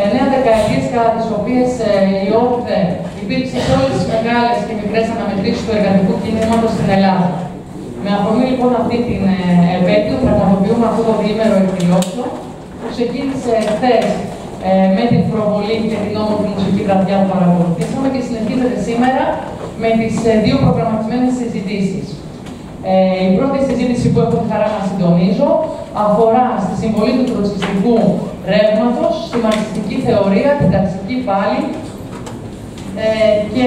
εννέα δεκαετίες κατά τις οποίες ε, η ΟΚΔΕ υπήρξε σε όλες τις μεγάλες και μικρές αναμετρήσεις του εργατικού κινήματος στην Ελλάδα. Με αφορμή λοιπόν αυτή την ε, επέτειο, πραγματοποιούμε αυτό το διήμερο εκδηλώσεων που ξεκίνησε χθες ε, με την προβολή και την όμορφη μουσική βραδιά που παρακολουθήσαμε και συνεχίζεται σήμερα με τις ε, δύο προγραμματισμένες συζητήσεις. Ε, η πρώτη συζήτηση που έχω τη χαρά να συντονίζω αφορά στη συμβολή του τροτσιστικού ρεύματος, στη μαρξιστική θεωρία, την ταξική πάλι ε, και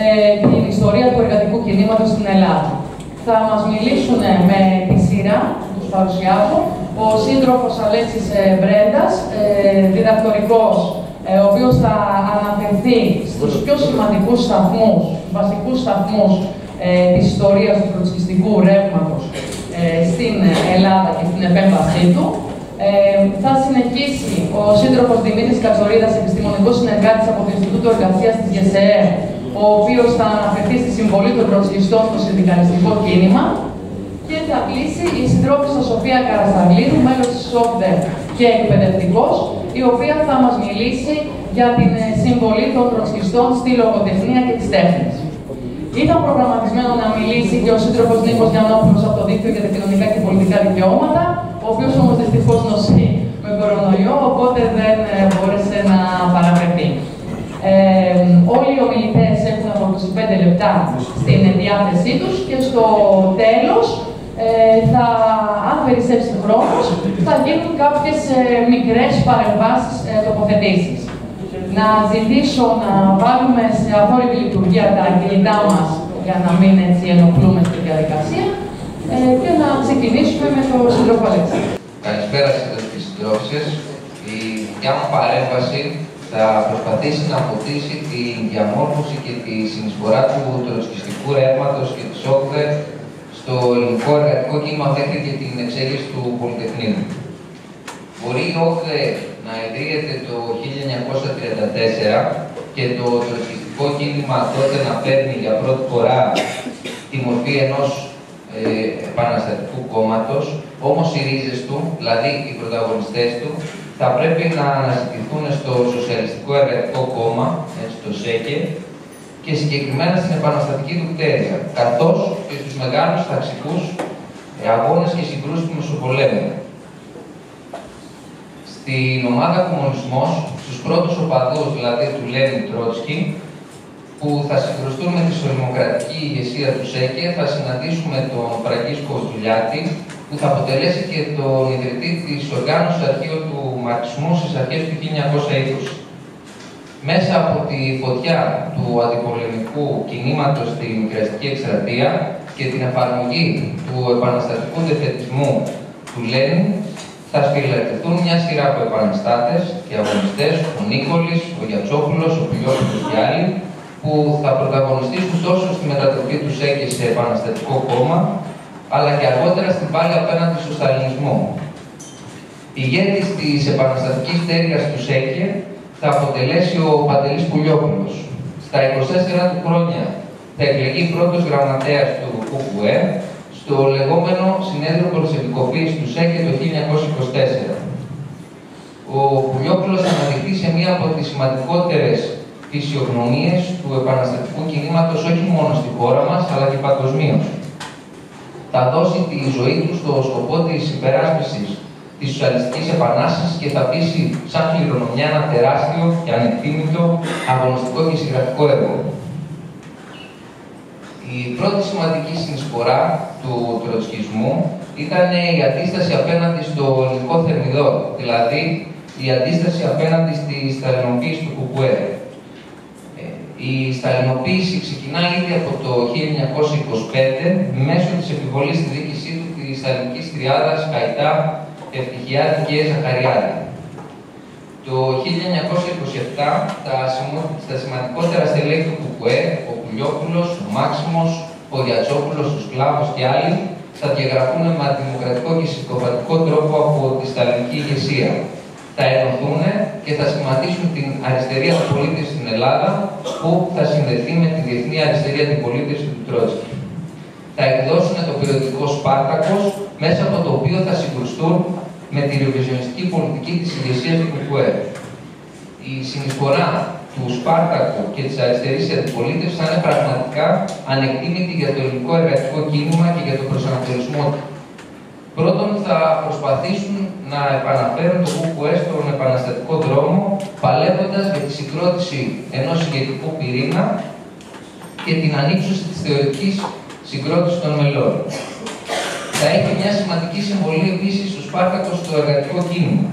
ε, την ιστορία του εργατικού κινήματος στην Ελλάδα. Θα μας μιλήσουν με τη σειρά, τους παρουσιάζω, ο σύντροφος Αλέξης ε, Μπρέντας, ε, διδακτορικός, ε, ο οποίος θα αναφερθεί στους πιο σημαντικούς σταθμούς, βασικούς σταθμούς ε, της ιστορίας του τροτσιστικού ρεύματος ε, στην Ελλάδα και στην επέμβασή του. Ε, θα συνεχίσει ο σύντροφος Δημήτρης Κατσορίδας, επιστημονικός συνεργάτης από το Ινστιτούτο Εργασίας της ΓΕΣΕΕ, ο οποίος θα αναφερθεί στη συμβολή των τροτσιστών στο συνδικαλιστικό κίνημα. Και θα κλείσει η συντρόφισσα Σοφία Καρασταγλίδου, μέλος της ΣΟΚΔΕ και εκπαιδευτικός, η οποία θα μας μιλήσει για την ε, συμβολή των τροτσιστών στη λογοτεχνία και τις τέχνες. Ήταν προγραμματισμένο να μιλήσει και ο σύντροφος Νίκος Γιαννόπουλος από το Δίκτυο για τα Κοινωνικά και Πολιτικά Δικαιώματα, ο οποίο όμως δυστυχώς νοσεί με κορονοϊό, οπότε δεν ε, μπόρεσε να παραβρεθεί. Ε, όλοι οι ομιλητές έχουν από 25 λεπτά στην διάθεσή τους και στο τέλος, ε, θα, αν περισσέψει χρόνος, θα γίνουν κάποιες ε, μικρές παρεμβάσεις ε, τοποθετήσεις να ζητήσω να βάλουμε σε απόλυτη λειτουργία τα κινητά μας για να μην έτσι ενοχλούμε στη διαδικασία ε, και να ξεκινήσουμε με το σύντροφο Αλέξη. Καλησπέρα και συντρόφισσες. Η δικιά μου παρέμβαση θα προσπαθήσει να αποτίσει τη διαμόρφωση και τη συνεισφορά του τροσκιστικού ρεύματος και της ΟΚΔΕ στο ελληνικό εργατικό κίνημα μέχρι και την εξέλιξη του Πολυτεχνείου. Μπορεί η ΟΚΔΕ να ιδρύεται το 1934 και το τουρκιστικό κίνημα τότε να παίρνει για πρώτη φορά τη μορφή ενός ε, επαναστατικού κόμματος, όμως οι ρίζες του, δηλαδή οι πρωταγωνιστές του, θα πρέπει να αναζητηθούν στο Σοσιαλιστικό Εργατικό Κόμμα, έτσι, το ΣΕΚΕ, και συγκεκριμένα στην επαναστατική του κτέρια, καθώς και στους μεγάλους ταξικούς αγώνες και συγκρούσεις του Μεσοπολέμου στην ομάδα Κομμουνισμός, στους πρώτους οπαδούς, δηλαδή του Λένιν Τρότσκι, που θα συγκρουστούν με τη σωρημοκρατική ηγεσία του ΣΕΚΕ, θα συναντήσουμε τον Φραγκίσκο Στουλιάτη, που θα αποτελέσει και τον ιδρυτή της οργάνωσης αρχείου του Μαρξισμού στις αρχές του 1920. Μέσα από τη φωτιά του αντιπολεμικού κινήματος στην Μικραστική Εκστρατεία και την εφαρμογή του επαναστατικού δεθετισμού του Λένιν, θα σφυλατηθούν μια σειρά από επαναστάτες και αγωνιστές, ο Νίκολης, ο Γιατσόπουλος, ο Πιλιόπουλο και άλλοι, που θα πρωταγωνιστήσουν τόσο στη μετατροπή τους ΣΕΚΕ σε επαναστατικό κόμμα, αλλά και αργότερα στην πάλη απέναντι στο Σταλινισμό. Ηγέτη της επαναστατικής τέργεια του ΣΕΚΕ θα αποτελέσει ο Παντελής Πουλιόπουλος. Στα 24 του χρόνια θα εκλεγεί πρώτος γραμματέας του ΚΚΕ στο λεγόμενο Συνέδριο Προσωπικοποίηση του ΣΕΚΕ το 1924. Ο Πουλιόπουλος αναδειχθεί σε μία από τις σημαντικότερες φυσιογνωμίες του επαναστατικού κινήματος όχι μόνο στη χώρα μας, αλλά και παγκοσμίως. Θα δώσει τη ζωή τους στο σκοπό της υπεράσπισης της Σοσιαλιστικής Επανάστασης και θα πείσει σαν κληρονομιά ένα τεράστιο και ανεκτήμητο αγωνιστικό και συγγραφικό έργο. Η πρώτη σημαντική συνεισφορά του τροτσκισμού ήταν η αντίσταση απέναντι στο ελληνικό θερμιδόρο, δηλαδή η αντίσταση απέναντι στη σταλινοποίηση του Κουκουέ. Ε, η σταλινοποίηση ξεκινά ήδη από το 1925 μέσω της επιβολής στη δίκησή του της σταλινικής τριάδας Καϊτά, Ευτυχιάδη και Ζαχαριάδη. Το 1927 τα, τα σημαντικότερα στελέχη του Κουκουέ, ο Κουλιόπουλος, ο Μάξιμος, ο Διατσόπουλος, ο Σκλάβος και άλλοι θα διαγραφούν με αντιμοκρατικό και συσκοπατικό τρόπο από τη σταλινική ηγεσία. Θα ενωθούν και θα σχηματίσουν την αριστερή αντιπολίτευση στην Ελλάδα, που θα συνδεθεί με τη διεθνή αριστερή αντιπολίτευση του Τρότσκι. Θα εκδώσουν το περιοδικό Σπάρτακος, μέσα από το οποίο θα συγκρουστούν με τη ρεβιζιονιστική πολιτική της ηγεσίας του ΚΚΕ. η συνεισφορά του Σπάρτακου και της αριστερής αντιπολίτευσης θα είναι πραγματικά ανεκτήμητη για το ελληνικό εργατικό κίνημα και για τον προσανατολισμό του. Πρώτον, θα προσπαθήσουν να επαναφέρουν το ΚΚΕ στον επαναστατικό δρόμο, παλεύοντας για τη συγκρότηση ενός ηγετικού πυρήνα και την ανύψωση της θεωρητικής συγκρότησης των μελών. Θα έχει μια σημαντική συμβολή επίσης ο Σπάρτακος στο εργατικό κίνημα.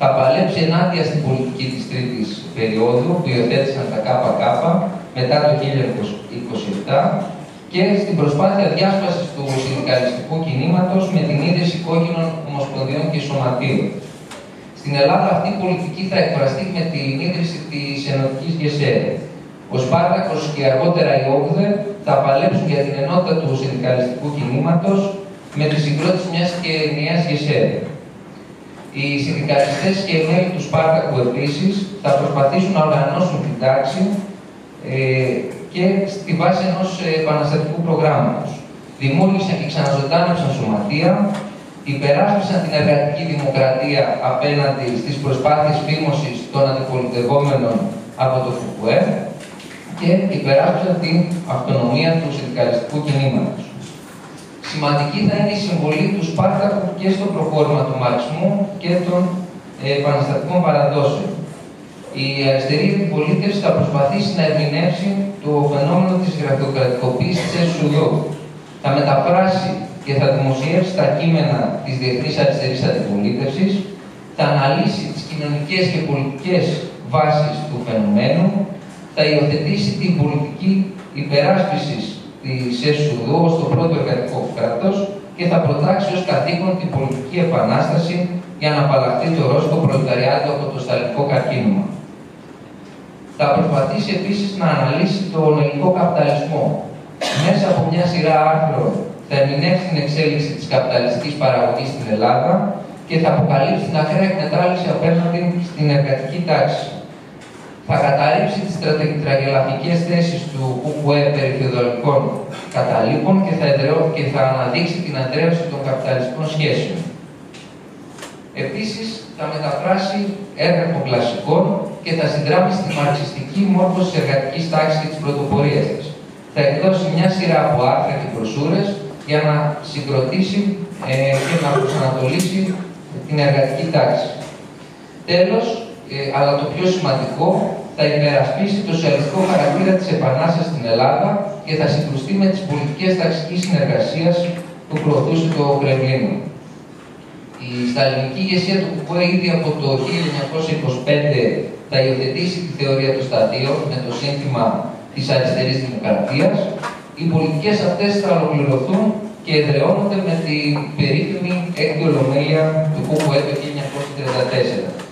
Θα παλέψει ενάντια στην πολιτική της τρίτης περίοδου που υιοθέτησαν τα ΚΚ μετά το 1927 και στην προσπάθεια διάσπασης του συνδικαλιστικού κινήματος με την ίδρυση κόκκινων ομοσπονδιών και σωματείων. Στην Ελλάδα αυτή η πολιτική θα εκφραστεί με την ίδρυση της Ενωτικής ΓΕΣΕΡ. Ο Σπάρτακος και αργότερα η Όγδε θα παλέψουν για την ενότητα του συνδικαλιστικού κινήματος με τη συγκρότηση μιας και νέας ΓΕΣΕΡ. Οι συνδικαλιστές και οι μέλη του Σπάρτακου επίσης θα προσπαθήσουν να οργανώσουν την τάξη ε, και στη βάση ενός επαναστατικού προγράμματος. Δημιούργησαν και ξαναζωντάνευσαν σωματεία, υπεράσπισαν την εργατική δημοκρατία απέναντι στις προσπάθειες φήμωσης των αντιπολιτευόμενων από το ΦΟΚΟΕ και υπεράσπισαν την αυτονομία του συνδικαλιστικού κινήματος. Σημαντική θα είναι η συμβολή του Σπάρτακου και στο προχώρημα του μαρξμού και των ε, επαναστατικών παραδόσεων. Η αριστερή αντιπολίτευση θα προσπαθήσει να ερμηνεύσει το φαινόμενο της γραφειοκρατικοποίησης της ΕΣΟΥΔΟ. Θα μεταφράσει και θα δημοσιεύσει τα κείμενα της Διεθνής Αριστερής Αντιπολίτευσης, θα αναλύσει τις κοινωνικές και πολιτικές βάσεις του φαινομένου, θα υιοθετήσει την πολιτική υπεράσπισης της ΕΣΟΥΔΟ ως το πρώτο εργατικό κράτος και θα προτάξει ως καθήκον την πολιτική επανάσταση για να απαλλαχθεί το ρώσικο προλεταριάτο από το σταλικό καρκίνωμα. Θα προσπαθήσει επίσης να αναλύσει τον ελληνικό καπιταλισμό. Μέσα από μια σειρά άρθρων θα ερμηνεύσει την εξέλιξη της καπιταλιστικής παραγωγής στην Ελλάδα και θα αποκαλύψει την ακραία εκμετάλλευση απέναντι στην εργατική τάξη θα καταρρύψει τις τραγελαφικές θέσεις του ΚΚΕ περί φεουδαλικών καταλήπων και θα, και θα αναδείξει την αντρέωση των καπιταλιστικών σχέσεων. Επίσης, θα μεταφράσει έργα των κλασικών και θα συνδράμει στη μαρξιστική μόρφωση της εργατικής τάξης και της πρωτοπορίας της. Θα εκδώσει μια σειρά από άρθρα και προσούρες για να συγκροτήσει ε, και να προσανατολίσει την εργατική τάξη. Τέλος, ε, αλλά το πιο σημαντικό, θα υπερασπίσει το σοσιαλιστικό χαρακτήρα της Επανάστασης στην Ελλάδα και θα συγκρουστεί με τις πολιτικές ταξικής συνεργασίας που προωθούσε το Κρεμλίνο. Η σταλινική ηγεσία του ΚΚΕ ήδη από το 1925 θα υιοθετήσει τη θεωρία του σταδίου με το σύνθημα της αριστερής δημοκρατίας. Οι πολιτικές αυτές θα ολοκληρωθούν και εδραιώνονται με την περίφημη έκτη ολομέλεια του ΚΚΕ το 1934.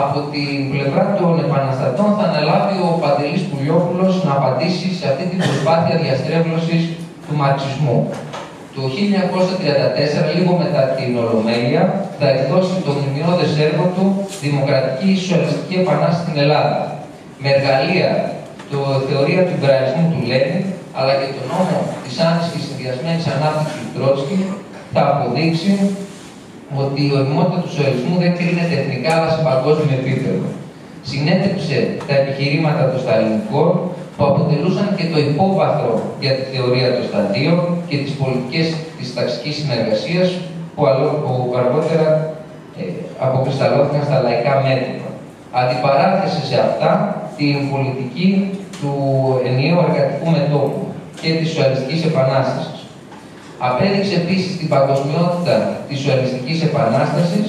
Από την πλευρά των επαναστατών θα αναλάβει ο Παντελής Πουλιόπουλος να απαντήσει σε αυτή την προσπάθεια διαστρέβλωσης του μαρξισμού. Το 1934, λίγο μετά την Ολομέλεια, θα εκδώσει το μνημειώδες έργο του «Δημοκρατική Σοσιαλιστική Επανάσταση στην Ελλάδα». Με εργαλεία το θεωρία του υπεραλισμού του Λένιν, αλλά και τον νόμο της άνησης συνδυασμένης ανάπτυξης του Τρότσκι, θα αποδείξει ότι η οριμότητα του σοσιαλισμού δεν κρίνεται εθνικά αλλά σε παγκόσμιο επίπεδο. Συνέτρεψε τα επιχειρήματα των σταλινικών που αποτελούσαν και το υπόβαθρο για τη θεωρία των σταδίων και τις πολιτικές της ταξικής συνεργασίας που, αργότερα ε, αποκρισταλώθηκαν στα λαϊκά μέτωπα. Αντιπαράθεσε σε αυτά την πολιτική του ενιαίου εργατικού μετώπου και της σοσιαλιστικής επανάστασης. Απέδειξε επίσης την παγκοσμιότητα της σοσιαλιστικής επανάστασης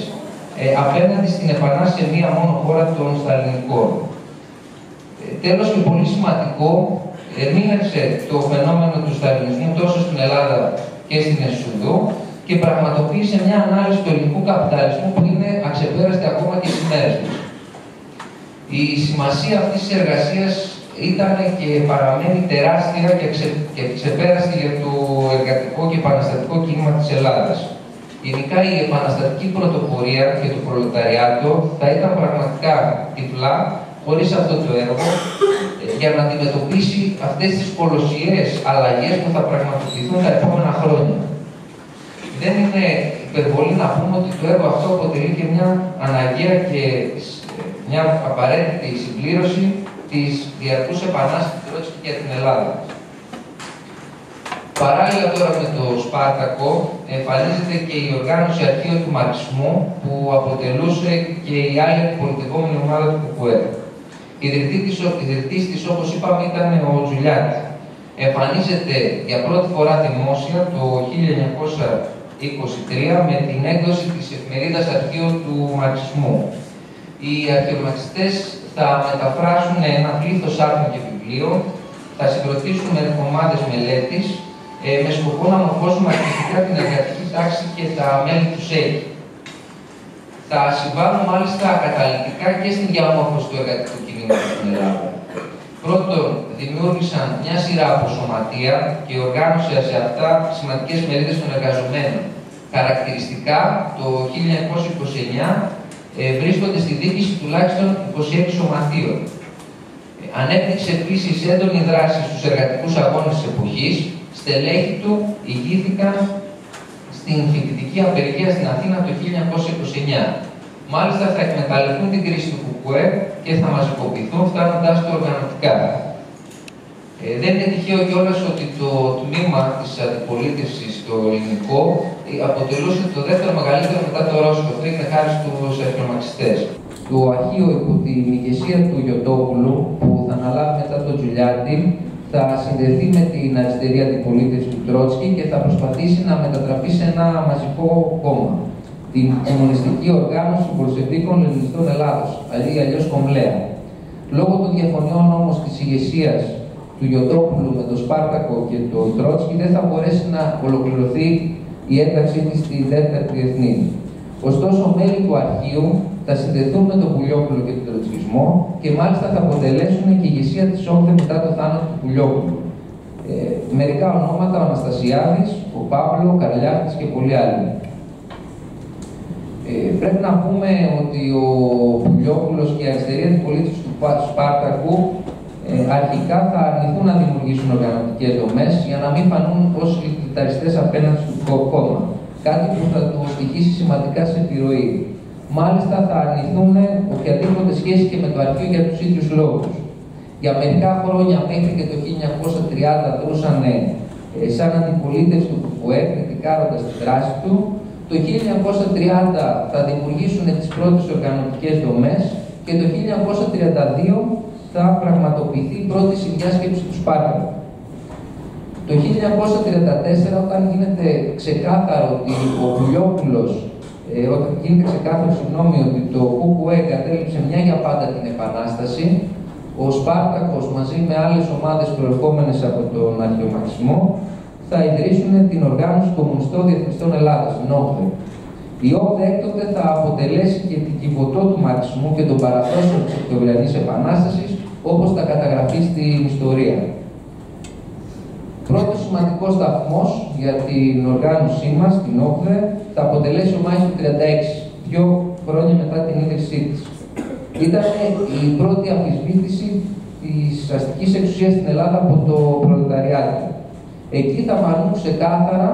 ε, απέναντι στην επανάσταση σε μία μόνο χώρα των Σταλινικών. Ε, τέλος και πολύ σημαντικό, ερμήνευσε το φαινόμενο του Σταλινισμού τόσο στην Ελλάδα και στην Εσουδό και πραγματοποίησε μια ανάλυση του ελληνικού καπιταλισμού που είναι αξεπέραστη ακόμα και στις μέρες μας. Η σημασία αυτής της εργασίας ήταν και παραμένει τεράστια και, ξε, και ξεπέραστη για το εργατικό και επαναστατικό κίνημα της Ελλάδας. Ειδικά η επαναστατική πρωτοπορία και το προλεταριάτο θα ήταν πραγματικά τυφλά χωρίς αυτό το έργο ε, για να αντιμετωπίσει αυτές τις κολοσιαίες αλλαγές που θα πραγματοποιηθούν τα επόμενα χρόνια. Δεν είναι υπερβολή να πούμε ότι το έργο αυτό αποτελεί και μια αναγκαία και μια απαραίτητη συμπλήρωση της διαρκούς επανάστασης Τρότσκι για την Ελλάδα. Παράλληλα τώρα με το Σπάρτακο εμφανίζεται και η οργάνωση αρχείο του Μαρξισμού που αποτελούσε και η άλλη πολιτευόμενη ομάδα του ΚΚΕ. Η ιδρυτής της, όπως είπαμε, ήταν ο Τζουλιάτης. Εμφανίζεται για πρώτη φορά δημόσια το 1923 με την έκδοση της εφημερίδας αρχείου του Μαρξισμού. Οι αρχαιομαξιστές θα μεταφράσουν ένα πλήθος άρθρων και βιβλίων, θα συγκροτήσουν με ομάδες μελέτης, ε, με σκοπό να μορφώσουν αρκετικά την εργατική τάξη και τα μέλη τους ΣΕΙ. Θα συμβάλλουν μάλιστα καταληκτικά και στην διαμόρφωση του εργατικού κινήματος στην Ελλάδα. Πρώτον, δημιούργησαν μια σειρά από σωματεία και οργάνωσε σε αυτά σημαντικές μερίδε των εργαζομένων. Χαρακτηριστικά, το 1929 ε, βρίσκονται στη δίκηση τουλάχιστον 26 σωματείων. Ε, ανέπτυξε επίσης έντονη δράση στους εργατικούς αγώνες της εποχής, στελέχη του ηγήθηκαν στην φοιτητική απεργία στην Αθήνα το 1929. Μάλιστα θα εκμεταλλευτούν την κρίση του ΚΚΕ και θα μαζικοποιηθούν φτάνοντα το οργανωτικά. Ε, δεν είναι τυχαίο κιόλας ότι το τμήμα της αντιπολίτευσης στο ελληνικό ε, αποτελούσε το δεύτερο μεγαλύτερο μετά το Ρώσικο. Αυτό έγινε χάρη στους αρχαιομαξιστέ. Το αρχείο υπό την ηγεσία του Γιωτόπουλου, που θα αναλάβει μετά τον Τζουλιάτη, θα συνδεθεί με την αριστερή αντιπολίτευση του Τρότσκι και θα προσπαθήσει να μετατραπεί σε ένα μαζικό κόμμα. Την κομμουνιστική οργάνωση των Πολσεβίκων Λενινιστών Ελλάδος, δηλαδή αλλιώς Κομλέα. Λόγω των διαφωνιών όμως της ηγεσίας του Γιωτόπουλου με τον Σπάρτακο και τον Τρότσκι δεν θα μπορέσει να ολοκληρωθεί η ένταξή της στη δεύτερη διεθνή. Ωστόσο, μέλη του αρχείου θα συνδεθούν με τον Πουλιόπουλο και τον Τροτσικισμό και μάλιστα θα αποτελέσουν και η ηγεσία της Όγκδε μετά το θάνατο του Πουλιόπουλου. Ε, μερικά ονόματα, ο Αναστασιάδης, ο Παύλο, ο Καρλιάχτης και πολλοί άλλοι. Ε, πρέπει να πούμε ότι ο Πουλιόπουλος και η αριστερή αντιπολίτευση του Σπάρτακου ε, αρχικά θα αρνηθούν να δημιουργήσουν οργανωτικές δομές για να μην φανούν ως λιταριστές απέναντι στο κόμμα. Κάτι που θα του στοιχήσει σημαντικά σε επιρροή. Μάλιστα θα αρνηθούν οποιαδήποτε σχέση και με το αρχείο για τους ίδιους λόγους. Για μερικά χρόνια μέχρι και το 1930 δρούσαν ε, σαν αντιπολίτευση του ΚΚΕ, κριτικάροντας τη δράση του. Το 1930 θα δημιουργήσουν τις πρώτες οργανωτικές δομές και το 1932 θα πραγματοποιηθεί η πρώτη συνδιάσκεψη του Σπάρτακου. Το 1934, όταν γίνεται ξεκάθαρο ότι ο Βουλιόπουλος, ε, όταν γίνεται ξεκάθαρο συγγνώμη ότι το ΚΚΕ κατέληψε μια για πάντα την Επανάσταση, ο Σπάρτακος μαζί με άλλες ομάδες προερχόμενες από τον αρχαιομαξισμό θα ιδρύσουν την οργάνωση Κομμουνιστών Διεθνιστών Ελλάδας, την ΟΚΔΕ. Η ΟΚΔΕ έκτοτε θα αποτελέσει και την κυβωτό του μαρξισμού και των παραδόσεων της Οκτωβριανής Επανάστασης, όπως θα καταγραφεί στην ιστορία. Πρώτος σημαντικός σταθμός για την οργάνωσή μας, την ΟΚΔΕ, θα αποτελέσει ο Μάης του 36, δύο χρόνια μετά την ίδρυσή της. Ήταν η πρώτη αμφισβήτηση της αστικής εξουσίας στην Ελλάδα από το προλεταριάτο. Εκεί θα φανούν ξεκάθαρα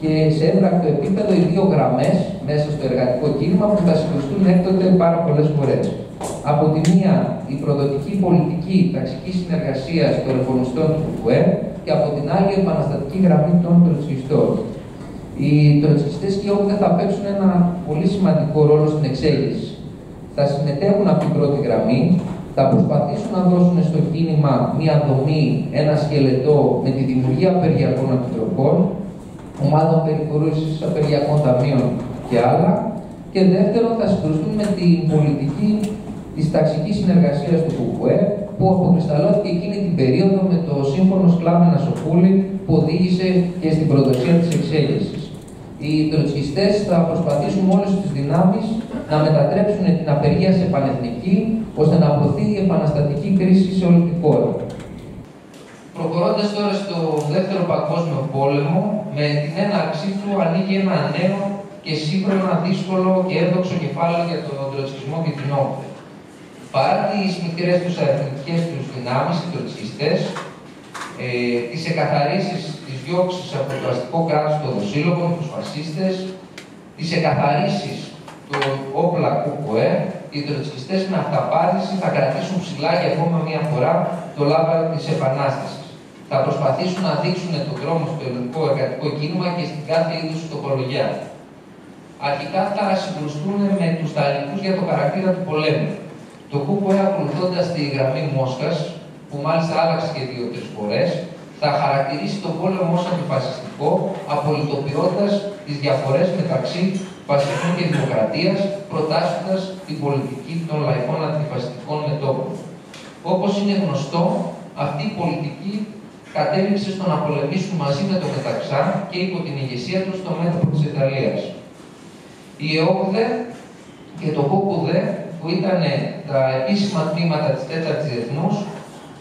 και σε έμπρακτο επίπεδο οι δύο γραμμές μέσα στο εργατικό κίνημα που θα συγκρουστούν έκτοτε πάρα πολλές φορές. Από τη μία η προδοτική πολιτική ταξική συνεργασίας των ρεφονιστών του ΚΚΕ και από την άλλη η επαναστατική γραμμή των τροτσιστών. Οι τροτσιστές και οι θα παίξουν ένα πολύ σημαντικό ρόλο στην εξέλιξη. Θα συμμετέχουν από την πρώτη γραμμή, θα προσπαθήσουν να δώσουν στο κίνημα μία δομή, ένα σκελετό με τη δημιουργία απεργιακών επιτροπών, ομάδων περιφορούσης απεργιακών ταμείων και άλλα. Και δεύτερον, θα συγκρουστούν με την πολιτική της ταξικής συνεργασίας του ΚΚΕ που αποκρισταλώθηκε εκείνη την περίοδο με το σύμφωνο Σκλάμενα Σοφούλη που οδήγησε και στην προδοσία της εξέλιξη. Οι τροτσκιστέ θα προσπαθήσουν με όλες τις δυνάμεις να μετατρέψουν την απεργία σε πανεθνική, ώστε να προωθεί η επαναστατική κρίση σε όλη τη χώρα. Προχωρώντας τώρα στο δεύτερο παγκόσμιο πόλεμο, με την έναρξή του ανοίγει ένα νέο και σύγχρονο δύσκολο και εύδοξο κεφάλαιο για τον τροτσκισμό και την όπλα. Παρά τις μικρές τους αριθμητικές τους δυνάμεις, οι τροτσιστέ, ε, τις εκαθαρίσεις, τι διώξεις από το αστικό κράτος των δοσύλλογων, τους φασίστες, τις εκαθαρίσεις του όπλα ΚΚΕ, οι τροτσκιστές με αυταπάρνηση θα κρατήσουν ψηλά για ακόμα μία φορά το λάβαρο της Επανάστασης. Θα προσπαθήσουν να δείξουν τον δρόμο στο ελληνικό εργατικό κίνημα και στην κάθε είδους τοπολογιά. Αρχικά θα συγκρουστούν με τους Σταλινικούς για το χαρακτήρα του πολέμου. Το ΚΚΕ ακολουθώντας τη γραμμή Μόσχας, που μάλιστα άλλαξε και δύο-τρεις φορές, θα χαρακτηρίσει τον πόλεμο ως αντιφασιστικό, απολυτοποιώντας τις διαφορές μεταξύ φασισμού και δημοκρατίας, προτάσσοντας την πολιτική των λαϊκών αντιφασιστικών μετώπων. Όπως είναι γνωστό, αυτή η πολιτική κατέληξε στο να πολεμήσουν μαζί με το Μεταξά και υπό την ηγεσία τους στο μέτωπο της Ιταλίας. Η ΕΟΚΔΕ και το ΚΟΚΟΔΕ, που ήταν τα επίσημα τμήματα της τέταρτης διεθνούς,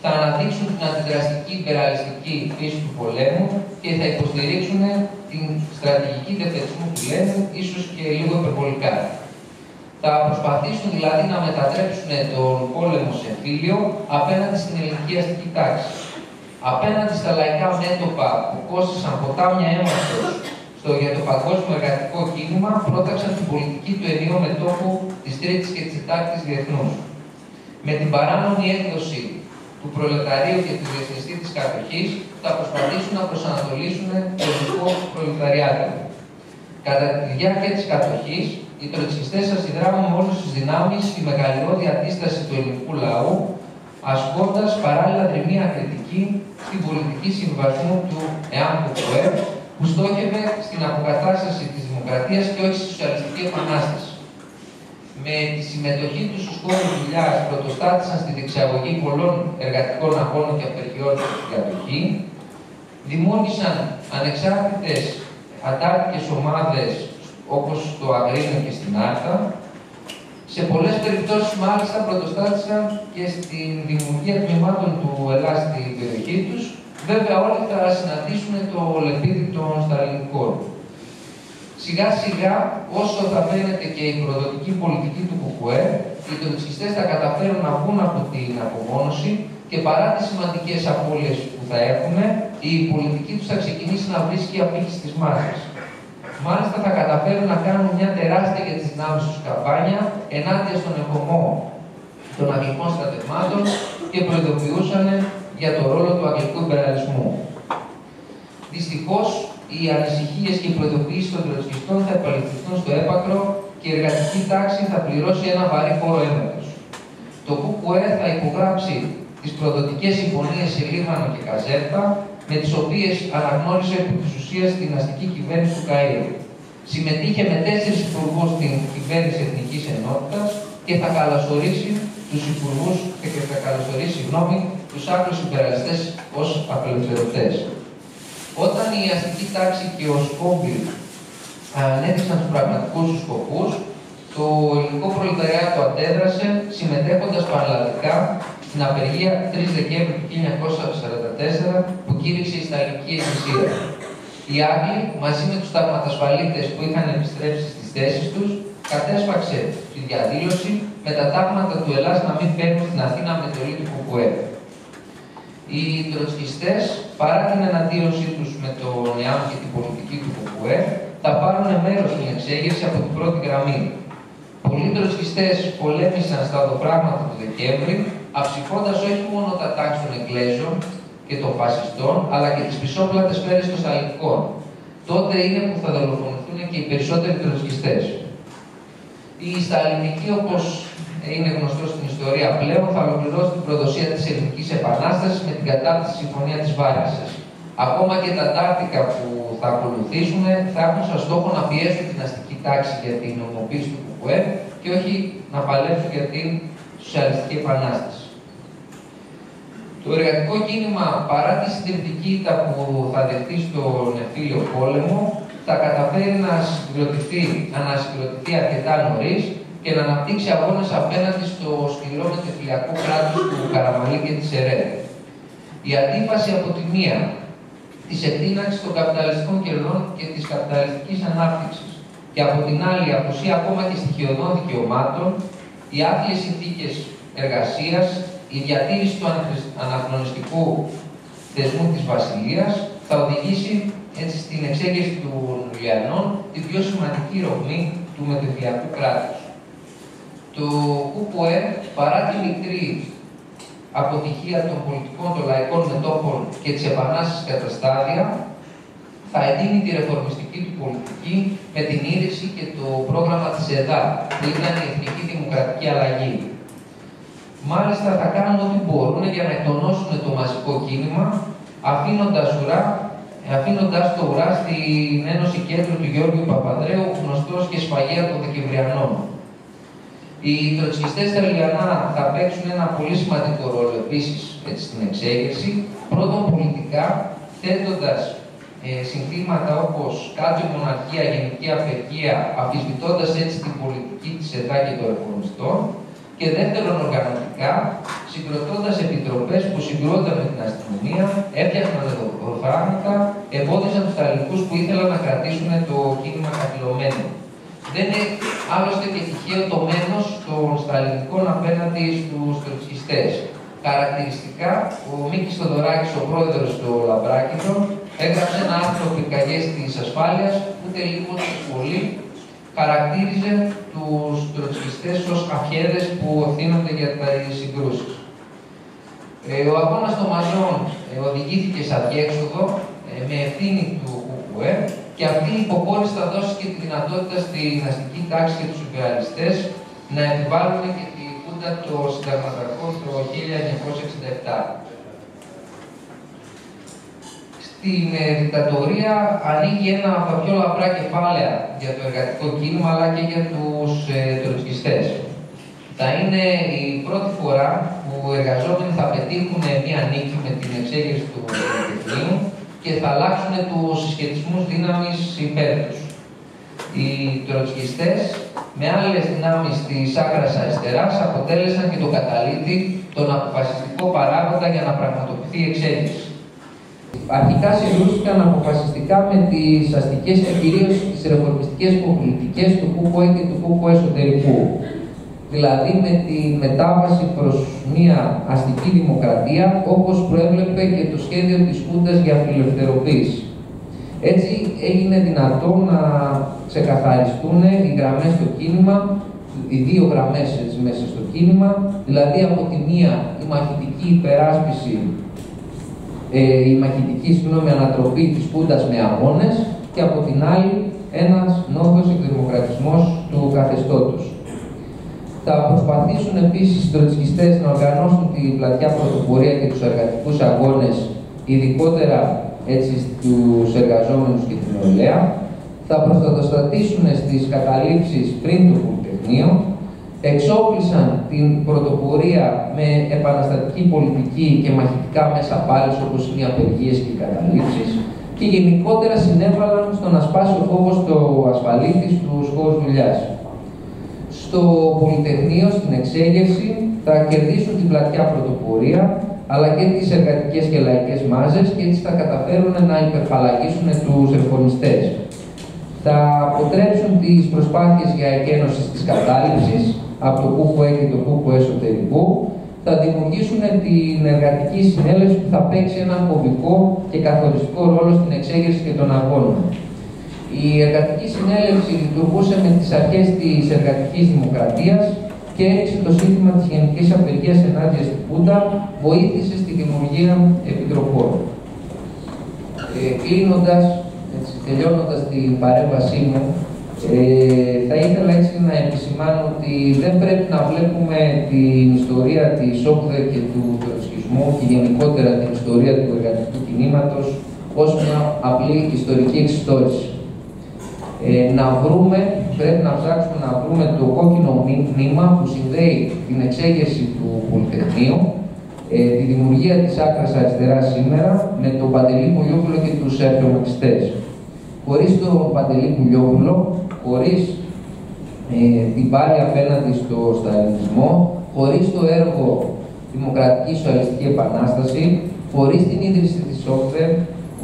θα αναδείξουν την αντιδραστική υπεραλιστική φύση του πολέμου και θα υποστηρίξουν την στρατηγική δεφετσμού του λέμε, ίσως και λίγο υπερβολικά. Θα προσπαθήσουν δηλαδή να μετατρέψουν τον πόλεμο σε φίλιο απέναντι στην ελληνική αστική τάξη. Απέναντι στα λαϊκά μέτωπα που κόστησαν ποτάμια αίματος στο για το παγκόσμιο εργατικό κίνημα, πρόταξαν την πολιτική του ενίου μετώπου της Τρίτης και της Τετάρτης Διεθνού. Με την παράνομη έκδοση του προλεταρίου και του διεθνιστή της κατοχής θα προσπαθήσουν να προσανατολίσουν το ελληνικό προλεταριάτο. Κατά τη διάρκεια της κατοχής, οι τροτσιστές ασυδράμουν με όλες τις δυνάμεις τη μεγαλειώδη αντίσταση του ελληνικού λαού, ασκώντας παράλληλα δρυμία κριτική στην πολιτική συμβασμού του ΕΑΜ που στόχευε στην αποκατάσταση της δημοκρατίας και όχι στη σοσιαλιστική επανάσταση με τη συμμετοχή τους στους χώρου δουλειάς πρωτοστάτησαν στη διεξαγωγή πολλών εργατικών αγώνων και απεργιών στην κατοχή, δημιούργησαν ανεξάρτητες αντάρτικες ομάδες όπως το Αγρίνο και στην Άρτα, σε πολλές περιπτώσεις μάλιστα πρωτοστάτησαν και στην δημιουργία τμήματων του Ελλάς στην περιοχή τους, βέβαια όλοι θα συναντήσουν το λεπίδι των σταλινικών. Σιγά σιγά, όσο θα φαίνεται και η προδοτική πολιτική του ΚΚΕ, οι τροτσιστές θα καταφέρουν να βγουν από την απομόνωση και παρά τις σημαντικές απώλειες που θα έχουν, η πολιτική τους θα ξεκινήσει να βρίσκει απήχη στις μάσες. Μάλιστα θα καταφέρουν να κάνουν μια τεράστια για τις δυνάμεις τους καμπάνια ενάντια στον εκομό των αγγλικών στρατευμάτων και προειδοποιούσαν για το ρόλο του αγγλικού υπεραλισμού. Δυστυχώς, οι ανησυχίες και οι προειδοποιήσεις των τροτσκιστών θα επαληθευτούν στο έπακρο και η εργατική τάξη θα πληρώσει ένα βαρύ φόρο αίματο. Το ΚΚΕ θα υπογράψει τις προδοτικές συμφωνίες σε Λίβανο και Καζέρτα, με τις οποίες αναγνώρισε επί της ουσίας την αστική κυβέρνηση του Καΐρου. Συμμετείχε με τέσσερις υπουργούς στην κυβέρνηση Εθνικής Ενότητας και θα καλωσορίσει τους υπουργούς και θα καλωσορίσει, συγγνώμη, τους άκρου υπεραλιστέ ως απελευθερωτές. Όταν η αστική τάξη και ο Σκόμπιλ ανέδειξαν τους πραγματικούς τους σκοπούς, το ελληνικό προλεταριάτο αντέδρασε συμμετέχοντας παραλλαδικά στην απεργία 3 Δεκέμβρη του 1944 που κήρυξε η Σταλική Εκκλησία. Οι Άγγλοι, μαζί με τους ταγματασφαλίτε που είχαν επιστρέψει στις θέσεις τους, κατέσπαξε τη διαδήλωση με τα τάγματα του Ελλάς να μην φέρνουν στην Αθήνα με το του Κουκουέ. Οι τροτσκιστές, παρά την εναντίωσή τους με το ΝΕΑΜ και την πολιτική του ΚΚΕ, θα πάρουν μέρος στην εξέγερση από την πρώτη γραμμή. Πολλοί τροτσκιστές πολέμησαν στα οδοπράγματα του Δεκέμβρη, αψηφώντας όχι μόνο τα τάξη των Εγγλέζων και των φασιστών, αλλά και τις πισόπλατες φέρες των Σταλικών. Τότε είναι που θα δολοφονηθούν και οι περισσότεροι τροτσκιστές. Οι Σταλινικοί, όπως είναι γνωστό στην ιστορία πλέον, θα ολοκληρώσει την προδοσία της Ελληνικής Επανάστασης με την κατάρτιση Συμφωνίας της Βάρηση. Ακόμα και τα τάρτικα που θα ακολουθήσουν θα έχουν σαν στόχο να πιέσουν την αστική τάξη για την νομοποίηση του ΚΚΕ και όχι να παλέψουν για την Σοσιαλιστική Επανάσταση. Το εργατικό κίνημα, παρά τη συντηρητική ήττα που θα δεχτεί στον εφήλιο πόλεμο, θα καταφέρει να συγκροτηθεί, αρκετά νωρίς και να αναπτύξει αγώνες απέναντι στο σκληρό μετεφυλιακό κράτος του Καραμαλή και της ΕΡΕ. Η αντίφαση από τη μία της εκτείναξη των καπιταλιστικών κερδών και της καπιταλιστικής ανάπτυξης και από την άλλη η απουσία ακόμα και στοιχειωδών δικαιωμάτων, οι άθλιες συνθήκες εργασίας, η διατήρηση του αναχρονιστικού θεσμού της Βασιλείας θα οδηγήσει έτσι, στην εξέγερση των Λιανών την πιο σημαντική ρογμή του μετεφυλιακού κράτους. Το ΚΚΕ, παρά τη μικρή αποτυχία των πολιτικών των λαϊκών μετώπων και της επανάστασης κατά στάδια, θα εντείνει τη ρεφορμιστική του πολιτική με την ίδρυση και το πρόγραμμα της ΕΔΑ, που ήταν η Εθνική Δημοκρατική Αλλαγή. Μάλιστα θα κάνουν ό,τι μπορούν για να εκτονώσουν το μαζικό κίνημα, αφήνοντας, ουρά, αφήνοντας το ουρά στην Ένωση Κέντρου του Γιώργου Παπαδρέου, γνωστός και σφαγέα των Δεκεμβριανών. Οι τροτσκιστές στα Λιανά θα παίξουν ένα πολύ σημαντικό ρόλο επίσης στην εξέγερση, πρώτον πολιτικά, θέτοντας ε, συνθήματα όπως κάτω μοναρχία, γενική απεργία, αφισβητώντας έτσι την πολιτική της ΕΔΑ και των ρεφορμιστών, και δεύτερον οργανωτικά, συγκροτώντας επιτροπές που συγκρόταν με την αστυνομία, έφτιαχναν δορφάματα, εμπόδισαν τους Σταλινικού που ήθελαν να κρατήσουν το κίνημα καθυλωμένο. Δεν είναι άλλωστε και τυχαίο το μένος των Σταλινικών απέναντι στους τροτσιστές. Χαρακτηριστικά, ο Μίκης Θοδωράκης, ο πρόεδρος του Λαμπράκηδων, έγραψε ένα άρθρο πυρκαγιές της ασφάλειας, ούτε λίγο πολύ χαρακτήριζε τους τροτσκιστές ως αφιέδες που ευθύνονται για τα συγκρούσεις. Ε, ο αγώνας των μαζών ε, οδηγήθηκε σε αδιέξοδο ε, με ευθύνη του ΚΚΕ και αυτή η υποχώρηση θα δώσει και τη δυνατότητα στην αστική τάξη και τους υπεραλιστές να επιβάλλουν και τη Κούντα το συνταγματαρχό το 1967 στην ε, δικτατορία ανοίγει ένα από τα πιο λαμπρά κεφάλαια για το εργατικό κίνημα αλλά και για τους ε, Θα είναι η πρώτη φορά που οι εργαζόμενοι θα πετύχουν μια νίκη με την εξέγερση του Πολυτεχνείου και θα αλλάξουν τους συσχετισμούς δύναμης υπέρ τους. Οι τροτσκιστές με άλλες δυνάμεις της άκρας αριστεράς αποτέλεσαν και το καταλήτη, τον αποφασιστικό παράγοντα για να πραγματοποιηθεί η εξέγερση αρχικά συγκρούστηκαν αποφασιστικά με τις αστικές και κυρίως τις ρεφορμιστικές πολιτικέ του ΚΚΕ και του ΚΚΕ εσωτερικού. Δηλαδή με τη μετάβαση προς μια αστική δημοκρατία όπως προέβλεπε και το σχέδιο της Χούντας για φιλελευθεροποίηση. Έτσι έγινε δυνατό να ξεκαθαριστούν οι γραμμές στο κίνημα, οι δύο γραμμές μέσα στο κίνημα, δηλαδή από τη μία η μαχητική υπεράσπιση ε, η μαχητική συγγνώμη, ανατροπή της Κούντας με αγώνες και από την άλλη ένας νόμος εκδημοκρατισμός του καθεστώτος. Θα προσπαθήσουν επίσης οι τροτσκιστές να οργανώσουν την πλατιά πρωτοπορία και τους εργατικούς αγώνες, ειδικότερα έτσι στους εργαζόμενους και την νεολαία. Θα προστατοστατήσουν στις καταλήψεις πριν το Πολυτεχνείο, εξόπλισαν την πρωτοπορία με επαναστατική πολιτική και μαχητικά μέσα πάλι όπως είναι οι απεργίες και οι καταλήψεις και γενικότερα συνέβαλαν στο να σπάσει ο φόβος του ασφαλίτη στους χώρους δουλειάς. Στο Πολυτεχνείο, στην εξέγερση, θα κερδίσουν την πλατιά πρωτοπορία, αλλά και τις εργατικές και λαϊκές μάζες και έτσι θα καταφέρουν να υπερφαλαγίσουν τους ρεφορμιστές. Θα αποτρέψουν τις προσπάθειες για εκένωσης της κατάληψης, από το ΚΚΕ και το ΚΚΕ εσωτερικού, θα δημιουργήσουν την εργατική συνέλευση που θα παίξει έναν κομβικό και καθοριστικό ρόλο στην εξέγερση και των αγώνων. Η εργατική συνέλευση λειτουργούσε με τις αρχές της εργατικής δημοκρατίας και έριξε το σύνθημα της γενικής απεργίας ενάντια στην Πούντα, βοήθησε στη δημιουργία επιτροπών. Ε, κλείνοντας, τελειώνοντας την παρέμβασή μου, ε, θα ήθελα έτσι να επισημάνω ότι δεν πρέπει να βλέπουμε την ιστορία της Όπδε και του τροσκισμού και γενικότερα την ιστορία του εργατικού κινήματος ως μια απλή ιστορική εξιστόρηση. Ε, να βρούμε, πρέπει να ψάξουμε να βρούμε το κόκκινο μήνυμα που συνδέει την εξέγερση του Πολυτεχνείου, ε, τη δημιουργία της άκρας αριστεράς σήμερα με τον Παντελή Μουλιόπουλο και τους αρχαιομαξιστές. Χωρίς τον Παντελή Μουλιόπουλο, χωρίς ε, την πάλη απέναντι στο σταλινισμό, χωρίς το έργο Δημοκρατικής Σοσιαλιστικής Επανάστασης, χωρίς την ίδρυση της ΟΚΔΕ,